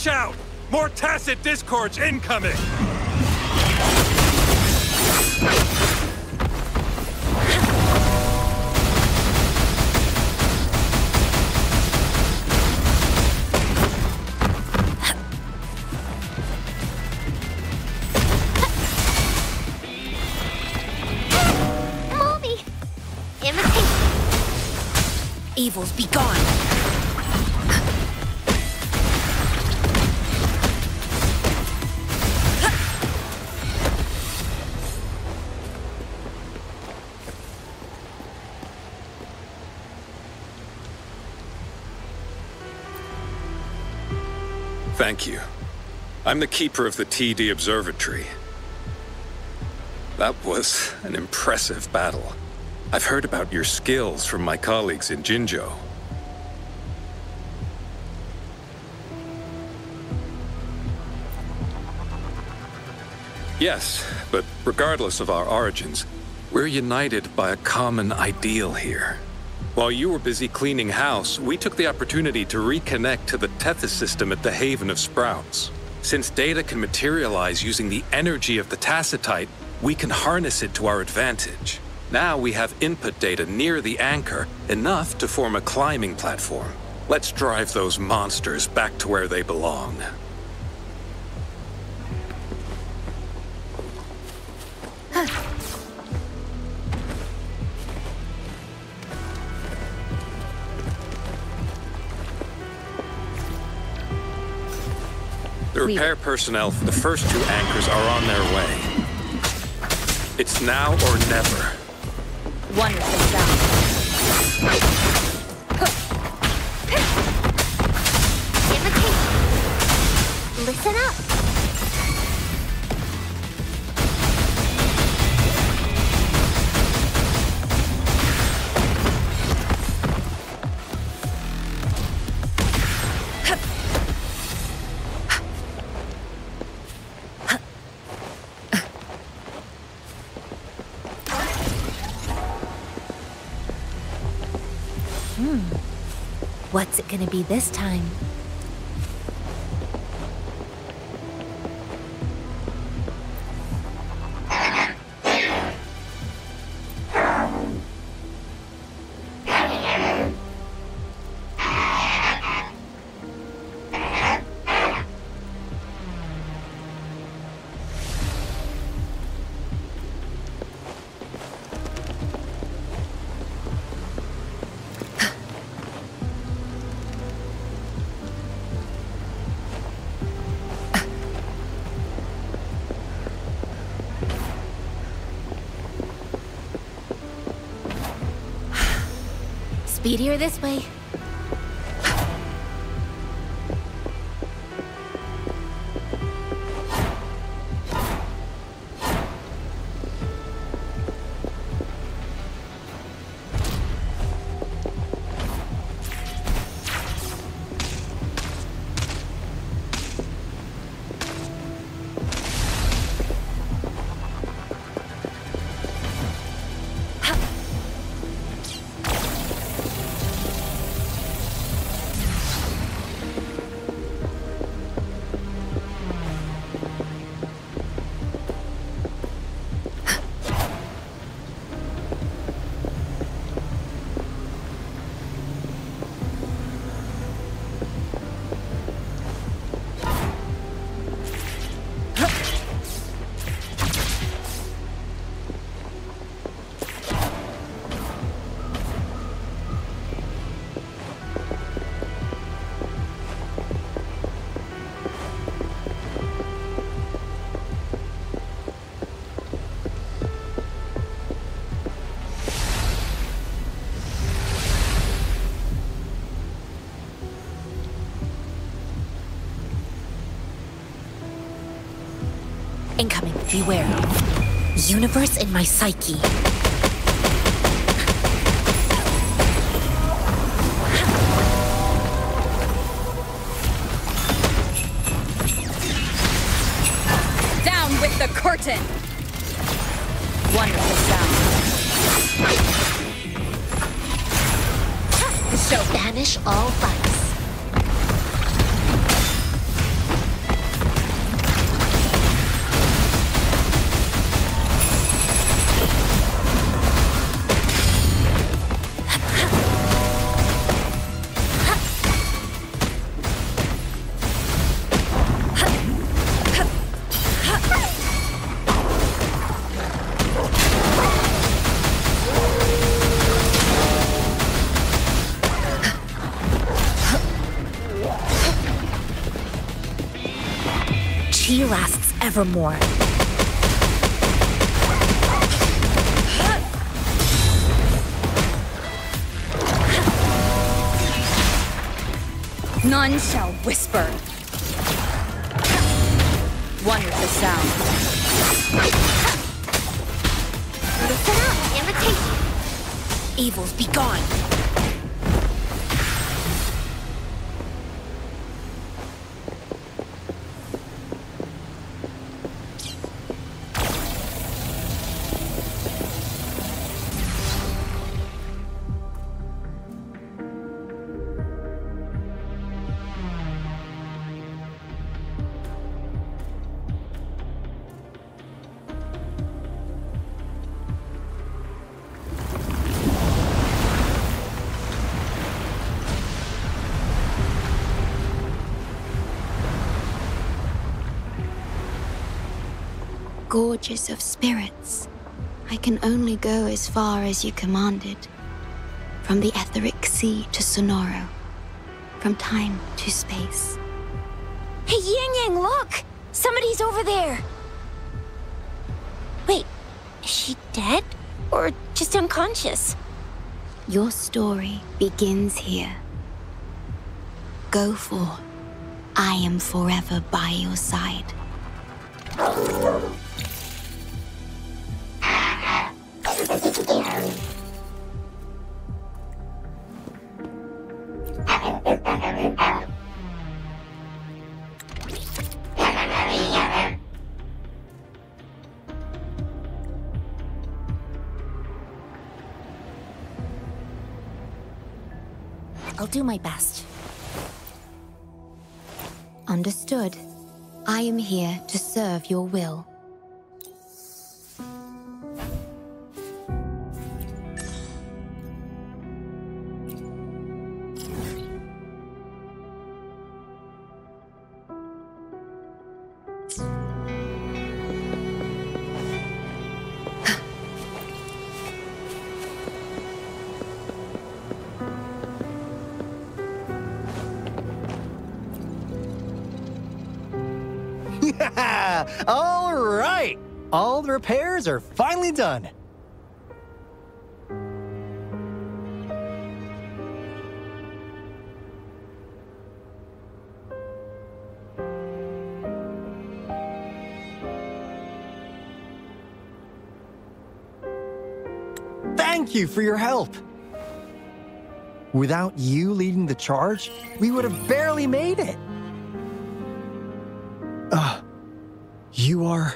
Watch out! More tacet discords incoming! Mommy! Imitate! Evils be gone! Thank you. I'm the keeper of the TD Observatory. That was an impressive battle. I've heard about your skills from my colleagues in Jinzhou. Yes, but regardless of our origins, we're united by a common ideal here. While you were busy cleaning house, we took the opportunity to reconnect to the Tethys system at the Haven of Sprouts. Since data can materialize using the energy of the Tacetite, we can harness it to our advantage. Now we have input data near the anchor, enough to form a climbing platform. Let's drive those monsters back to where they belong. Repair personnel for the first two anchors are on their way. It's now or never. Wonderful sound. Imitate! Listen up! This time? Speedier this way. Beware. Universe in my psyche. Lasts evermore. None shall whisper. One with the sound. Listen up, invitation. Evils be gone. Of spirits. I can only go as far as you commanded. From the etheric sea to Sonoro. From time to space. Hey, Yangyang, look! Somebody's over there! Wait, is she dead? Or just unconscious? Your story begins here. Go forth. I am forever by your side. I am here to serve your will. All right! All the repairs are finally done. Thank you for your help. Without you leading the charge, we would have barely made it. You are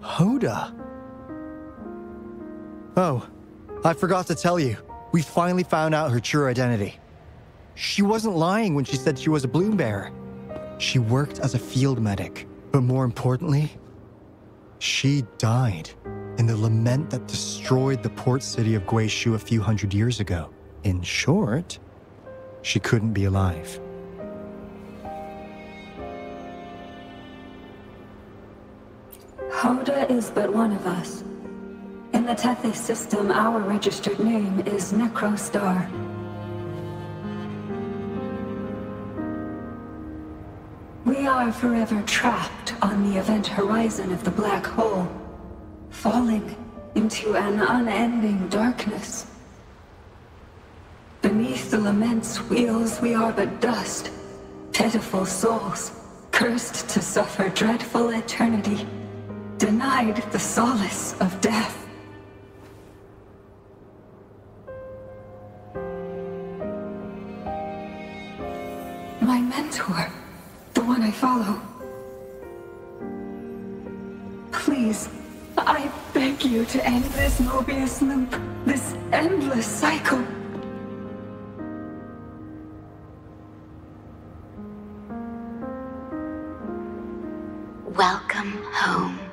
Hoda. Oh, I forgot to tell you. We finally found out her true identity. She wasn't lying when she said she was a bloom bearer. She worked as a field medic, but more importantly, she died in the lament that destroyed the port city of Guixu a few hundred years ago. In short, she couldn't be alive. Is but one of us. In the Tethys system, our registered name is Necrostar. We are forever trapped on the event horizon of the black hole, falling into an unending darkness. Beneath the lament's wheels, we are but dust, pitiful souls, cursed to suffer dreadful eternity, denied the solace of death. My mentor, the one I follow. Please, I beg you to end this Mobius loop, this endless cycle. Welcome home.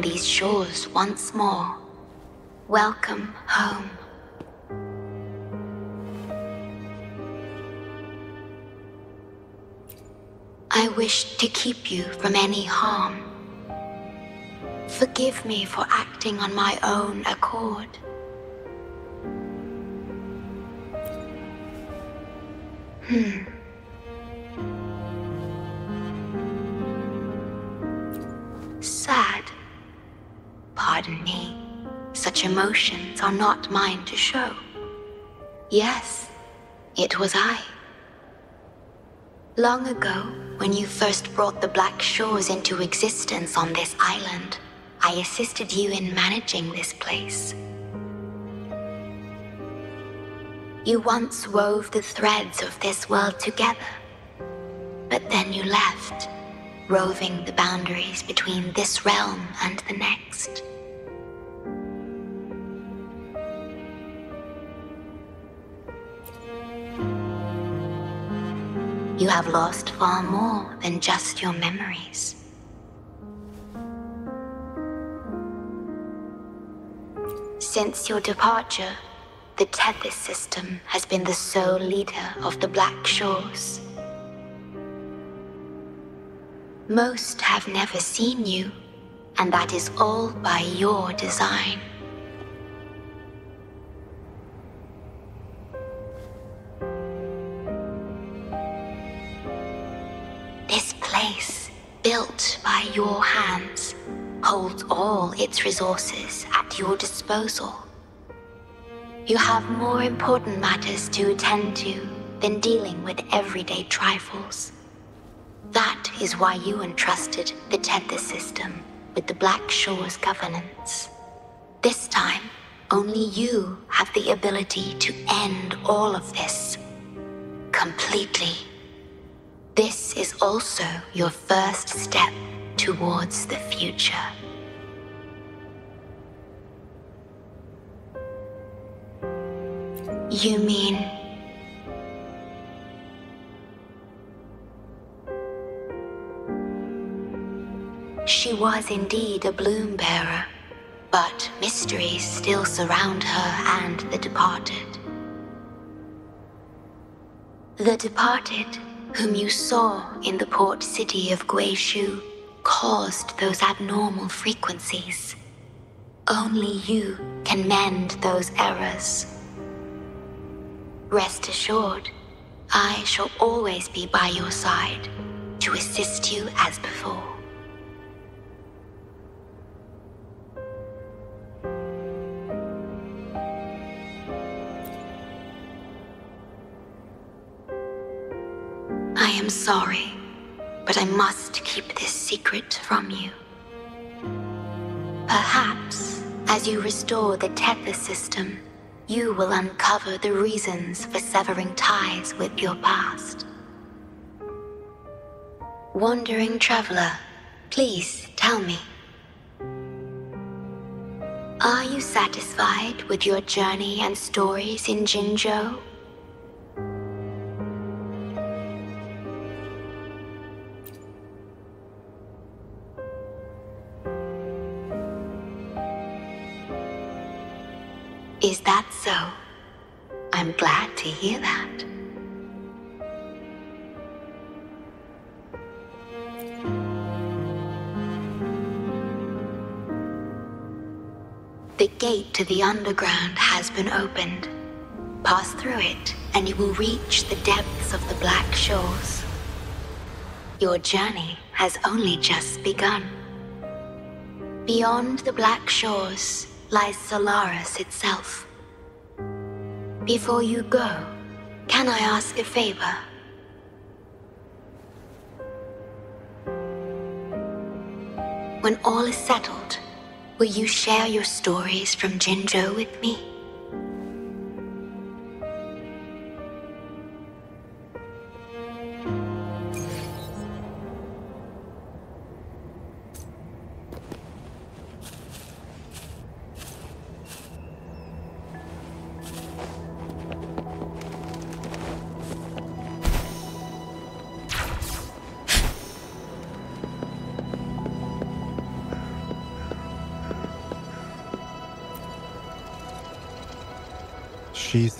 These shores once more. Welcome home. I wish to keep you from any harm. Forgive me for acting on my own accord. Hmm. Sad. Pardon me. Such emotions are not mine to show. Yes, it was I. Long ago, when you first brought the Black Shores into existence on this island, I assisted you in managing this place. You once wove the threads of this world together, but then you left, roving the boundaries between this realm and the next. You have lost far more than just your memories. Since your departure, the Tethys system has been the sole leader of the Black Shores. Most have never seen you, and that is all by your design. Place, built by your hands, holds all its resources at your disposal. You have more important matters to attend to than dealing with everyday trifles. That is why you entrusted the Tethys system with the Black Shores governance. This time, only you have the ability to end all of this. Completely. This is also your first step towards the future. You mean. She was indeed a bloom bearer, but mysteries still surround her and the departed. The departed, whom you saw in the port city of Guixu, caused those abnormal frequencies. Only you can mend those errors. Rest assured, I shall always be by your side to assist you as before. I am sorry, but I must keep this secret from you. Perhaps, as you restore the Tethys system, you will uncover the reasons for severing ties with your past. Wandering traveler, please tell me. Are you satisfied with your journey and stories in Jinzhou? Is that so? I'm glad to hear that. The gate to the underground has been opened. Pass through it, and you will reach the depths of the Black Shores. Your journey has only just begun. Beyond the Black Shores lies Solaris itself. Before you go, can I ask a favor? When all is settled, will you share your stories from Jinzhou with me?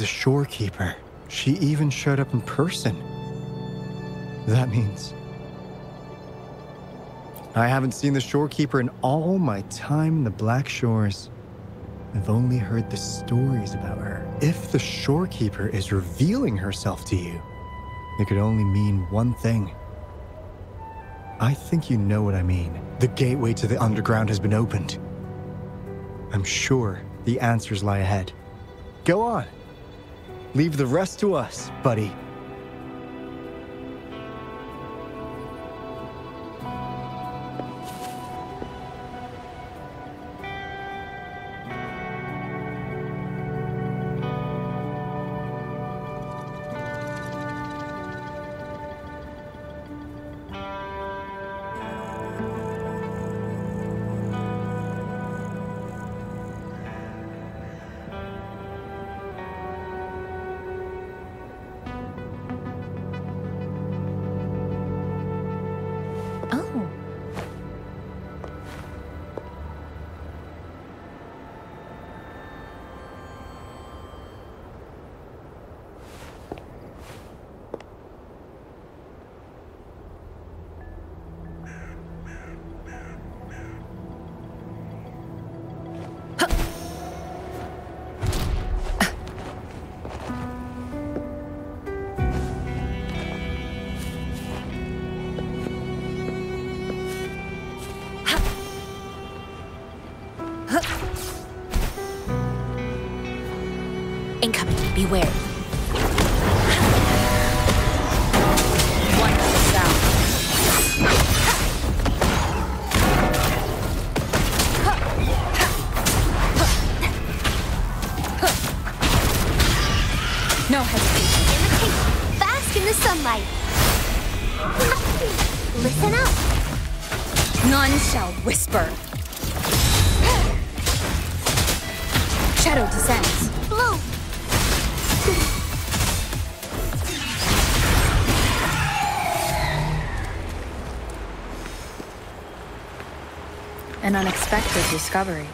The shorekeeper. She even showed up in person. That means. I haven't seen the shorekeeper in all my time in the Black Shores. I've only heard the stories about her. If the shorekeeper is revealing herself to you, it could only mean one thing. I think you know what I mean. The gateway to the underground has been opened. I'm sure the answers lie ahead. Go on. Leave the rest to us, buddy. Unexpected discovery.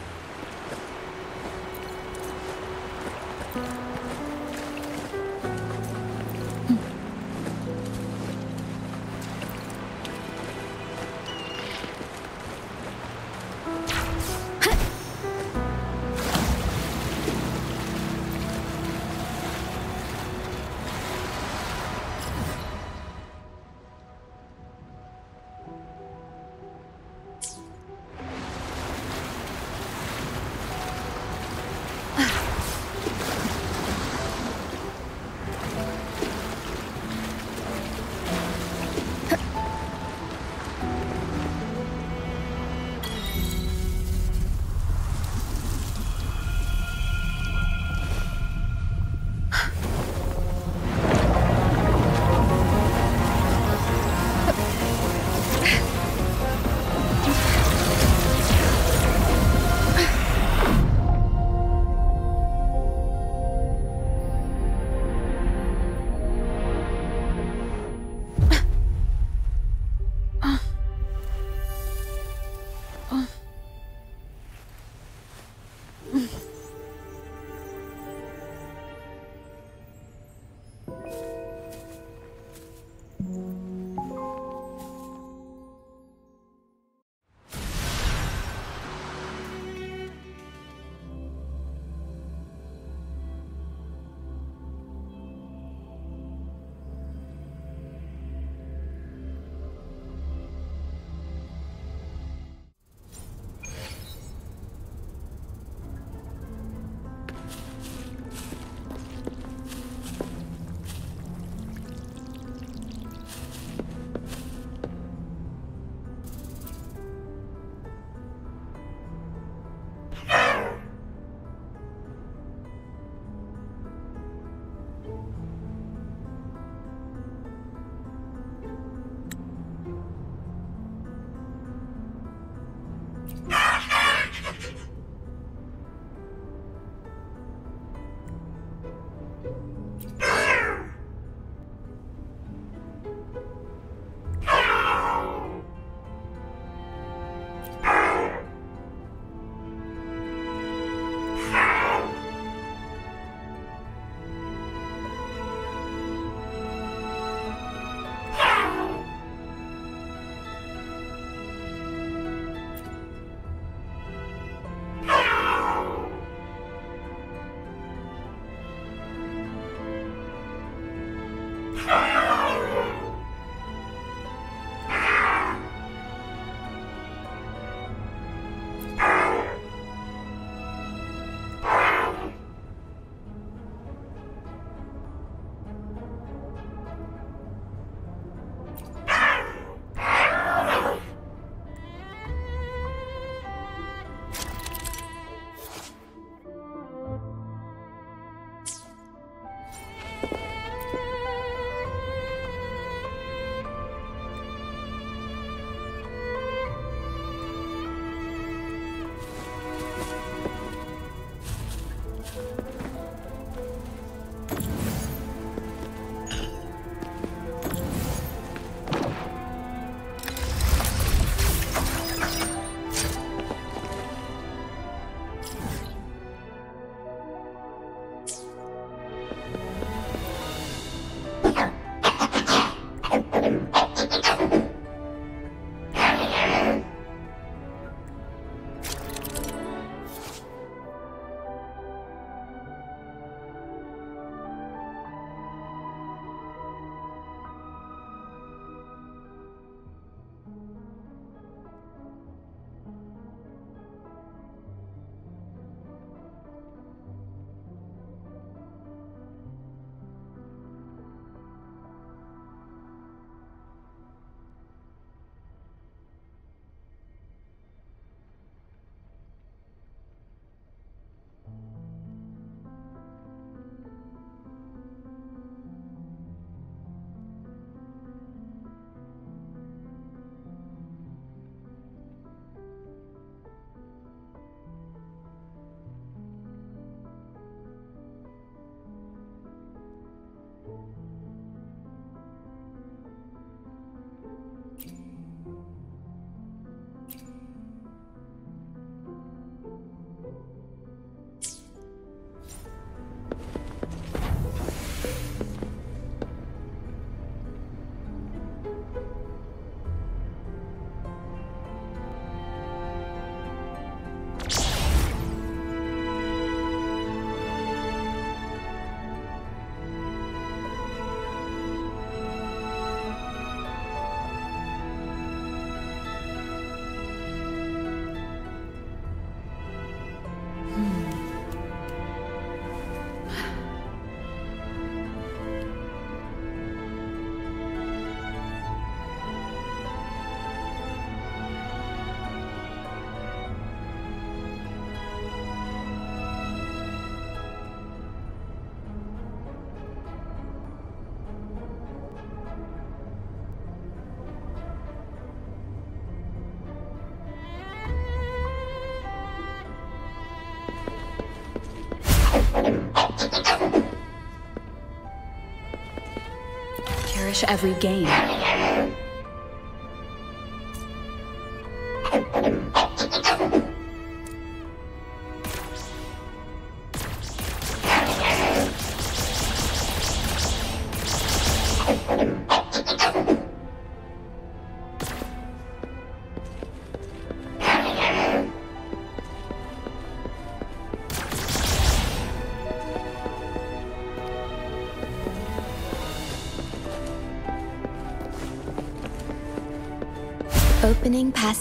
Every game.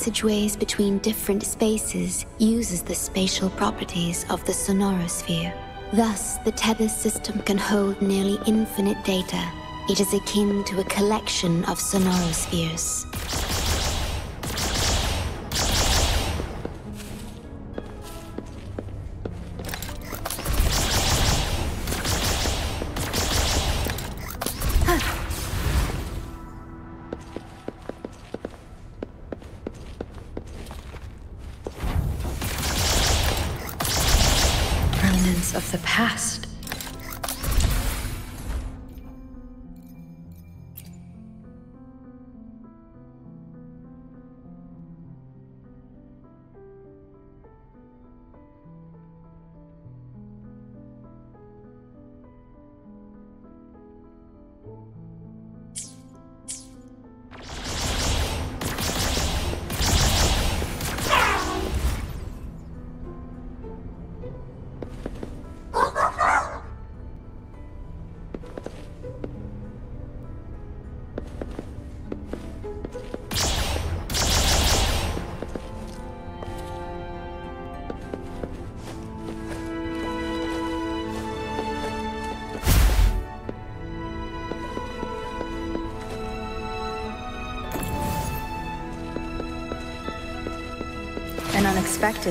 Passageways between different spaces uses the spatial properties of the sonorosphere. Thus, the Tethys system can hold nearly infinite data. It is akin to a collection of sonorospheres.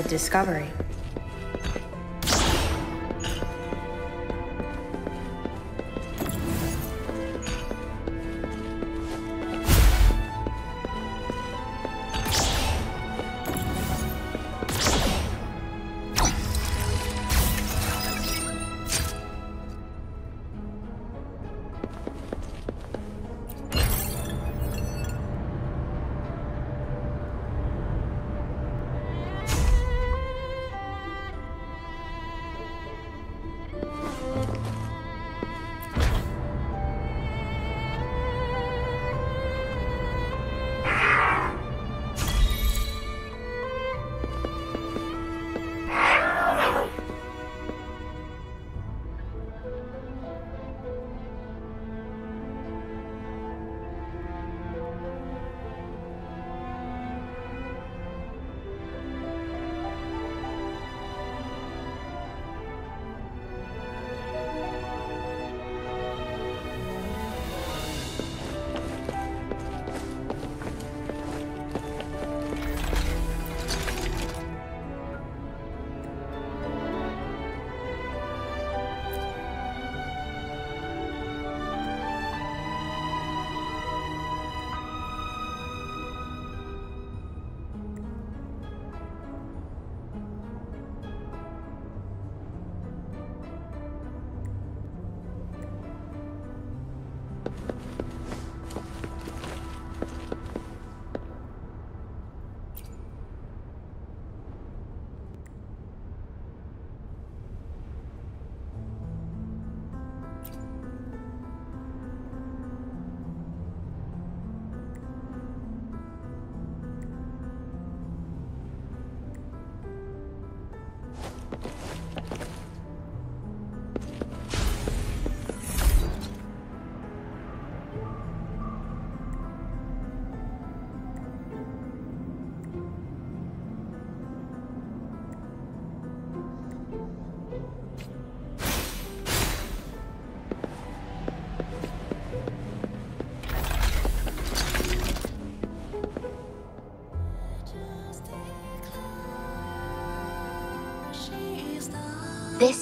Discovery.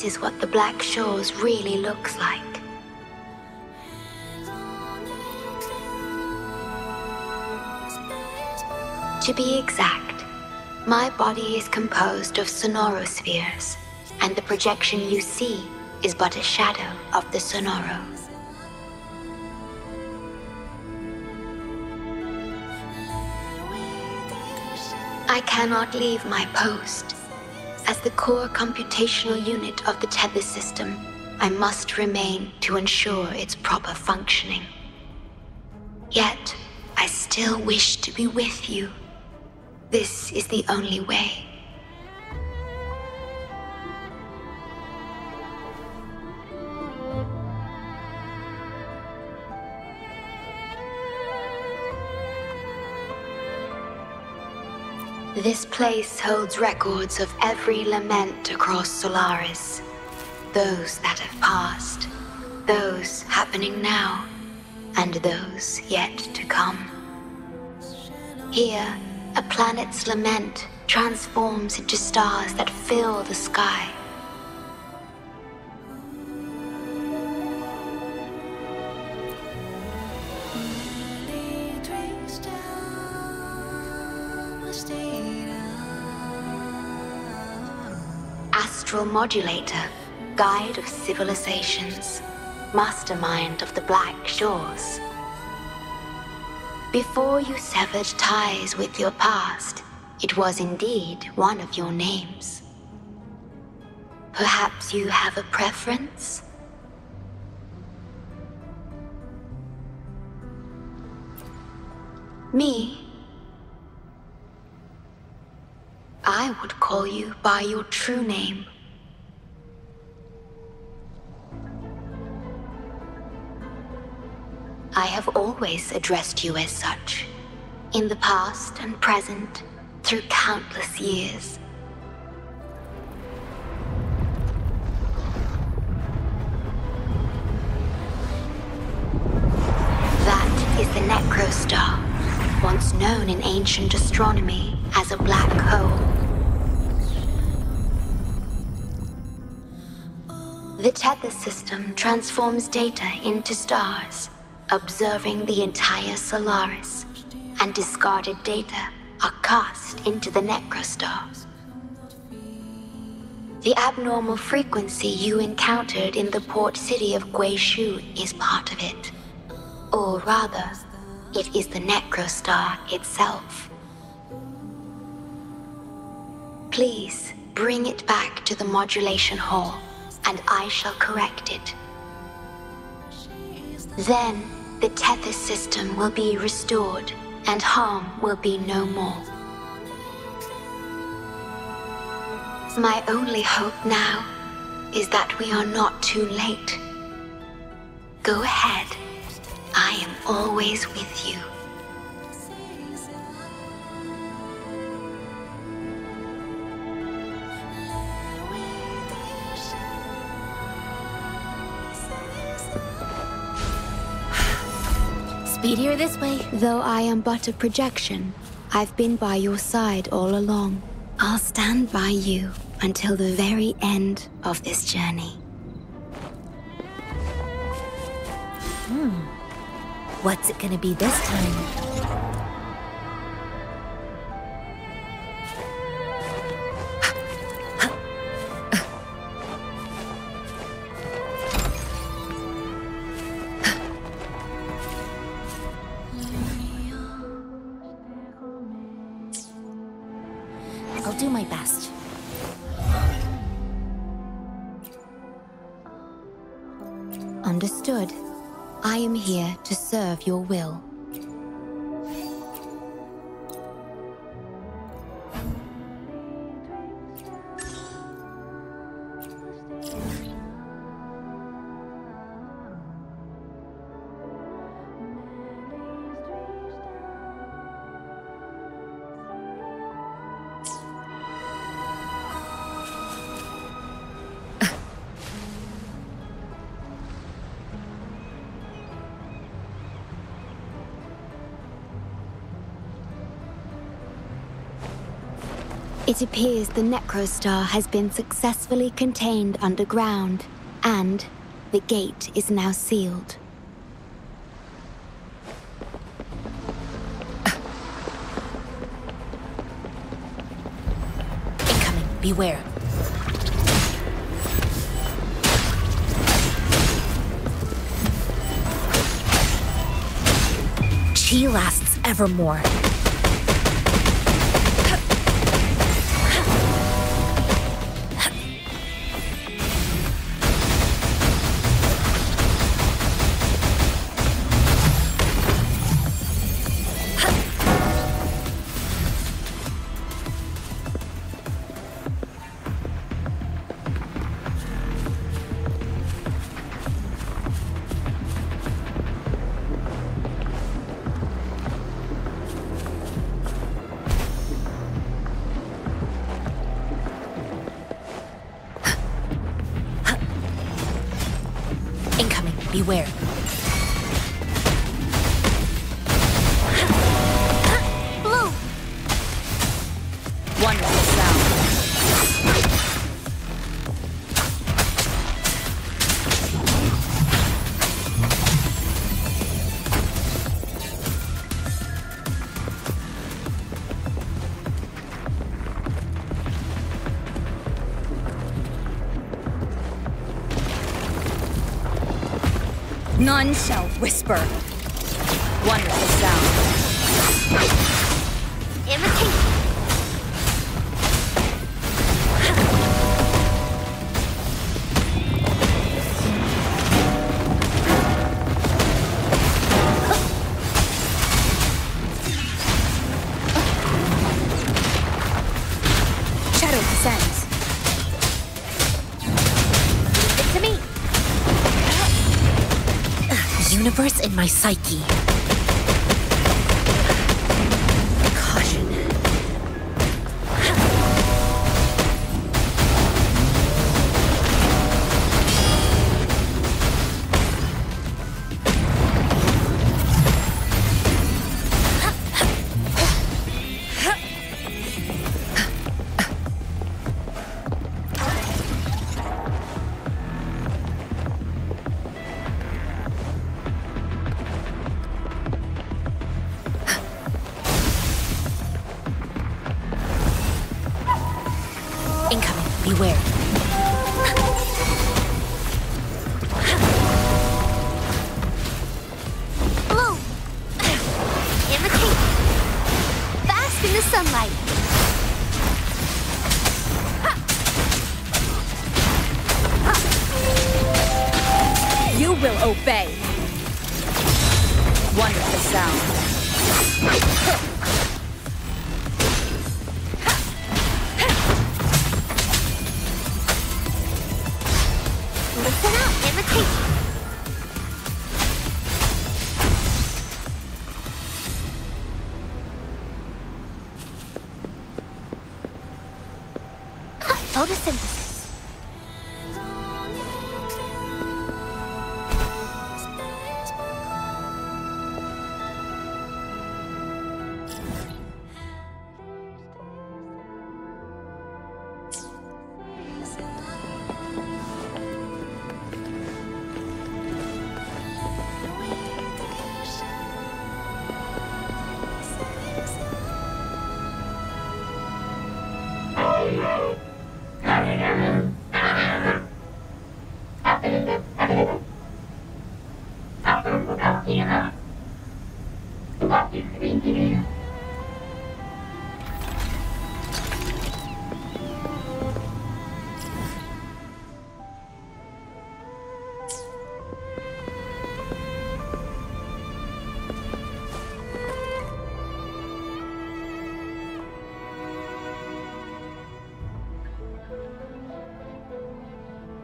This is what the Black Shores really looks like. To be exact, my body is composed of sonorospheres, and the projection you see is but a shadow of the sonoro. I cannot leave my post. As the core computational unit of the Tethys system, I must remain to ensure its proper functioning. Yet, I still wish to be with you. This is the only way. This place holds records of every lament across Solaris. Those that have passed, those happening now, and those yet to come. Here, a planet's lament transforms into stars that fill the sky. Modulator, Guide of Civilizations, Mastermind of the Black Shores. Before you severed ties with your past, it was indeed one of your names. Perhaps you have a preference? Me? I would call you by your true name. I have always addressed you as such, in the past and present, through countless years. That is the Necrostar, once known in ancient astronomy as a black hole. The Tethys system transforms data into stars, observing the entire Solaris, and discarded data are cast into the Necrostar. The abnormal frequency you encountered in the port city of Guixu is part of it. Or rather, it is the Necrostar itself. Please bring it back to the modulation hall, and I shall correct it. Then the Tethys system will be restored, and harm will be no more. My only hope now is that we are not too late. Go ahead. I am always with you. Speedier this way. Though I am but a projection, I've been by your side all along. I'll stand by you until the very end of this journey. Hmm. What's it gonna be this time? It appears the Necrostar has been successfully contained underground, and the gate is now sealed. Incoming. Beware. Chi lasts evermore. Whisper. In my psyche.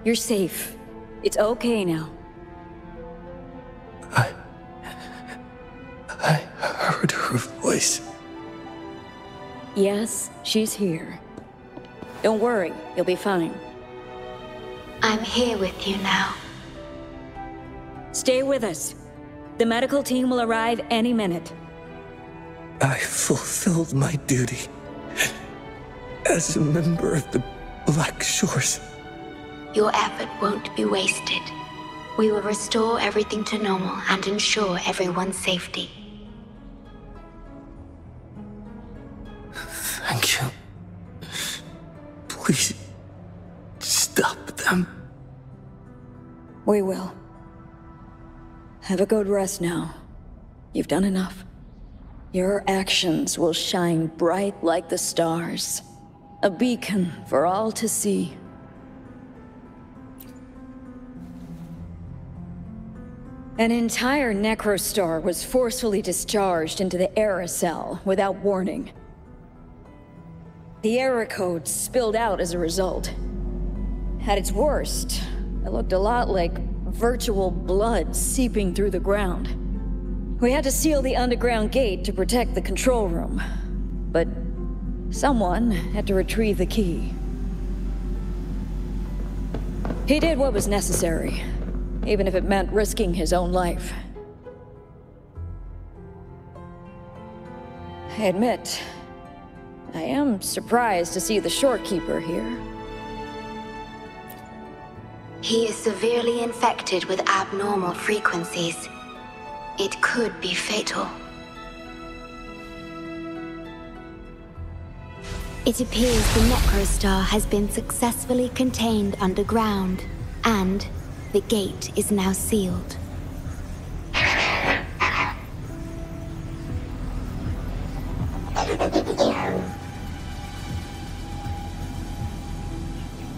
You're safe. It's okay now. I I heard her voice. Yes, she's here. Don't worry, you'll be fine. I'm here with you now. Stay with us. The medical team will arrive any minute. I fulfilled my duty as a member of the Black Shores. Your effort won't be wasted. We will restore everything to normal and ensure everyone's safety. Thank you. Please stop them. We will. Have a good rest now. You've done enough. Your actions will shine bright like the stars. A beacon for all to see. An entire Necrostar was forcefully discharged into the Era Cell without warning. The Era Code spilled out as a result. At its worst, it looked a lot like virtual blood seeping through the ground. We had to seal the underground gate to protect the control room. But someone had to retrieve the key. He did what was necessary. Even if it meant risking his own life. I admit, I am surprised to see the shorekeeper here. He is severely infected with abnormal frequencies. It could be fatal. It appears the Necrostar has been successfully contained underground, and the gate is now sealed.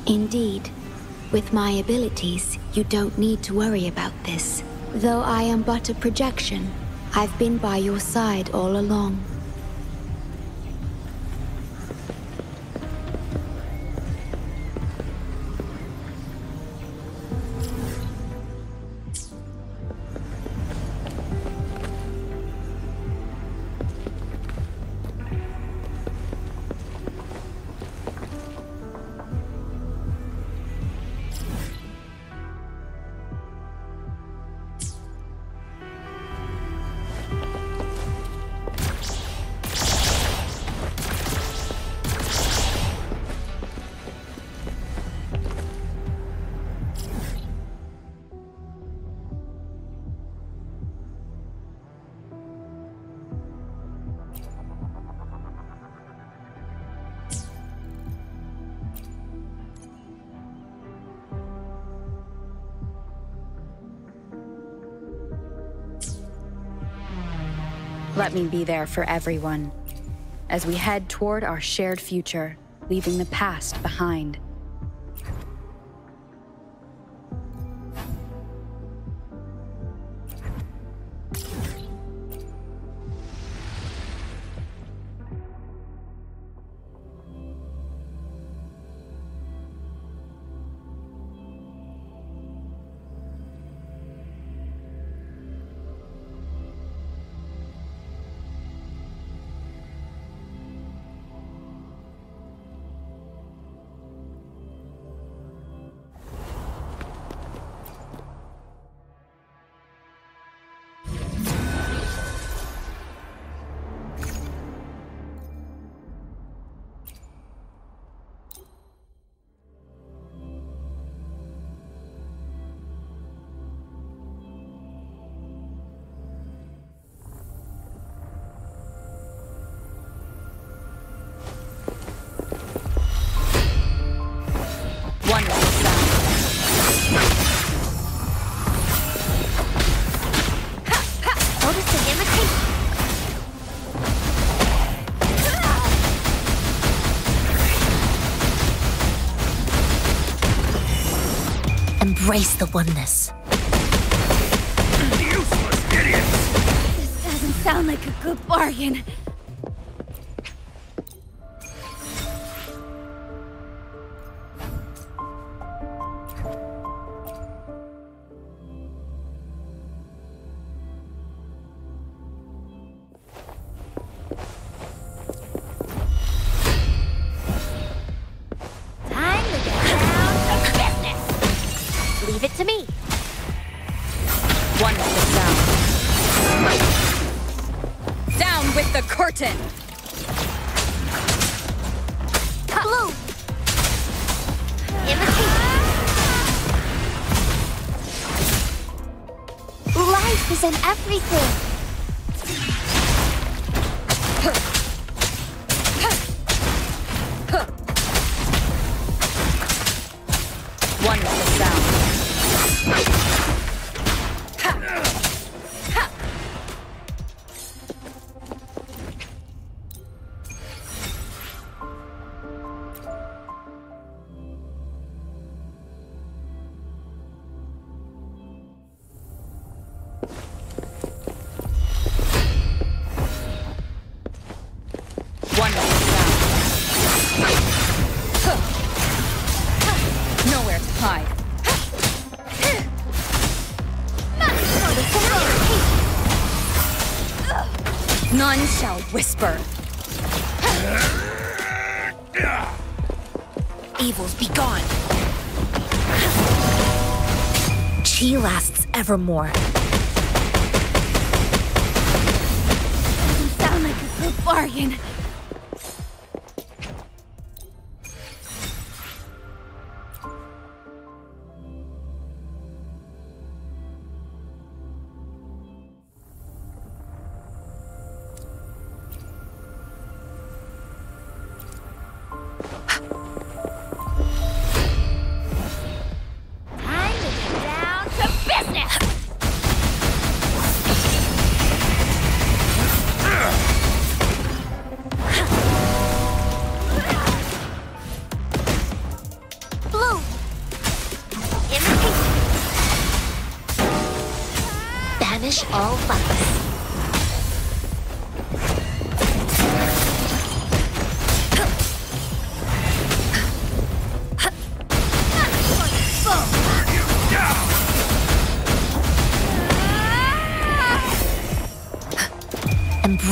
Indeed, with my abilities, you don't need to worry about this. Though I am but a projection, I've been by your side all along. Be there for everyone as we head toward our shared future, leaving the past behind. Embrace the oneness. Useless idiots! This doesn't sound like a good bargain. With! Blue. Imitate. Life is in everything. forevermore.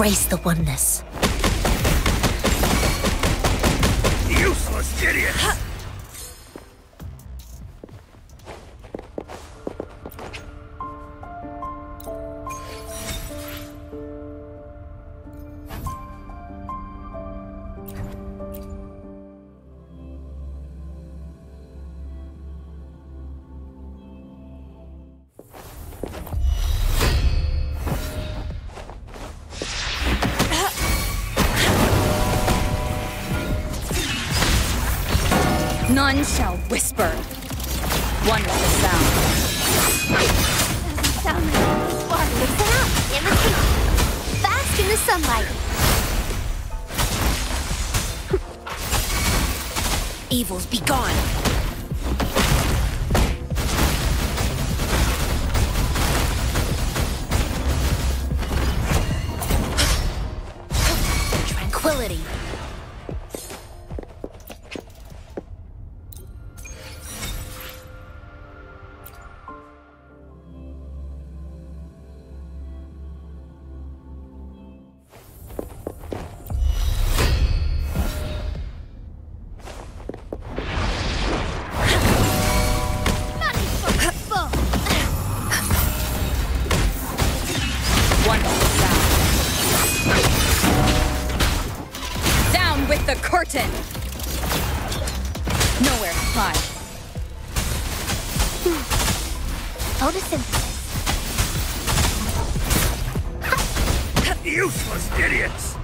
embrace the oneness. curtain! Nowhere to hide. Photosynthesis. Useless idiots!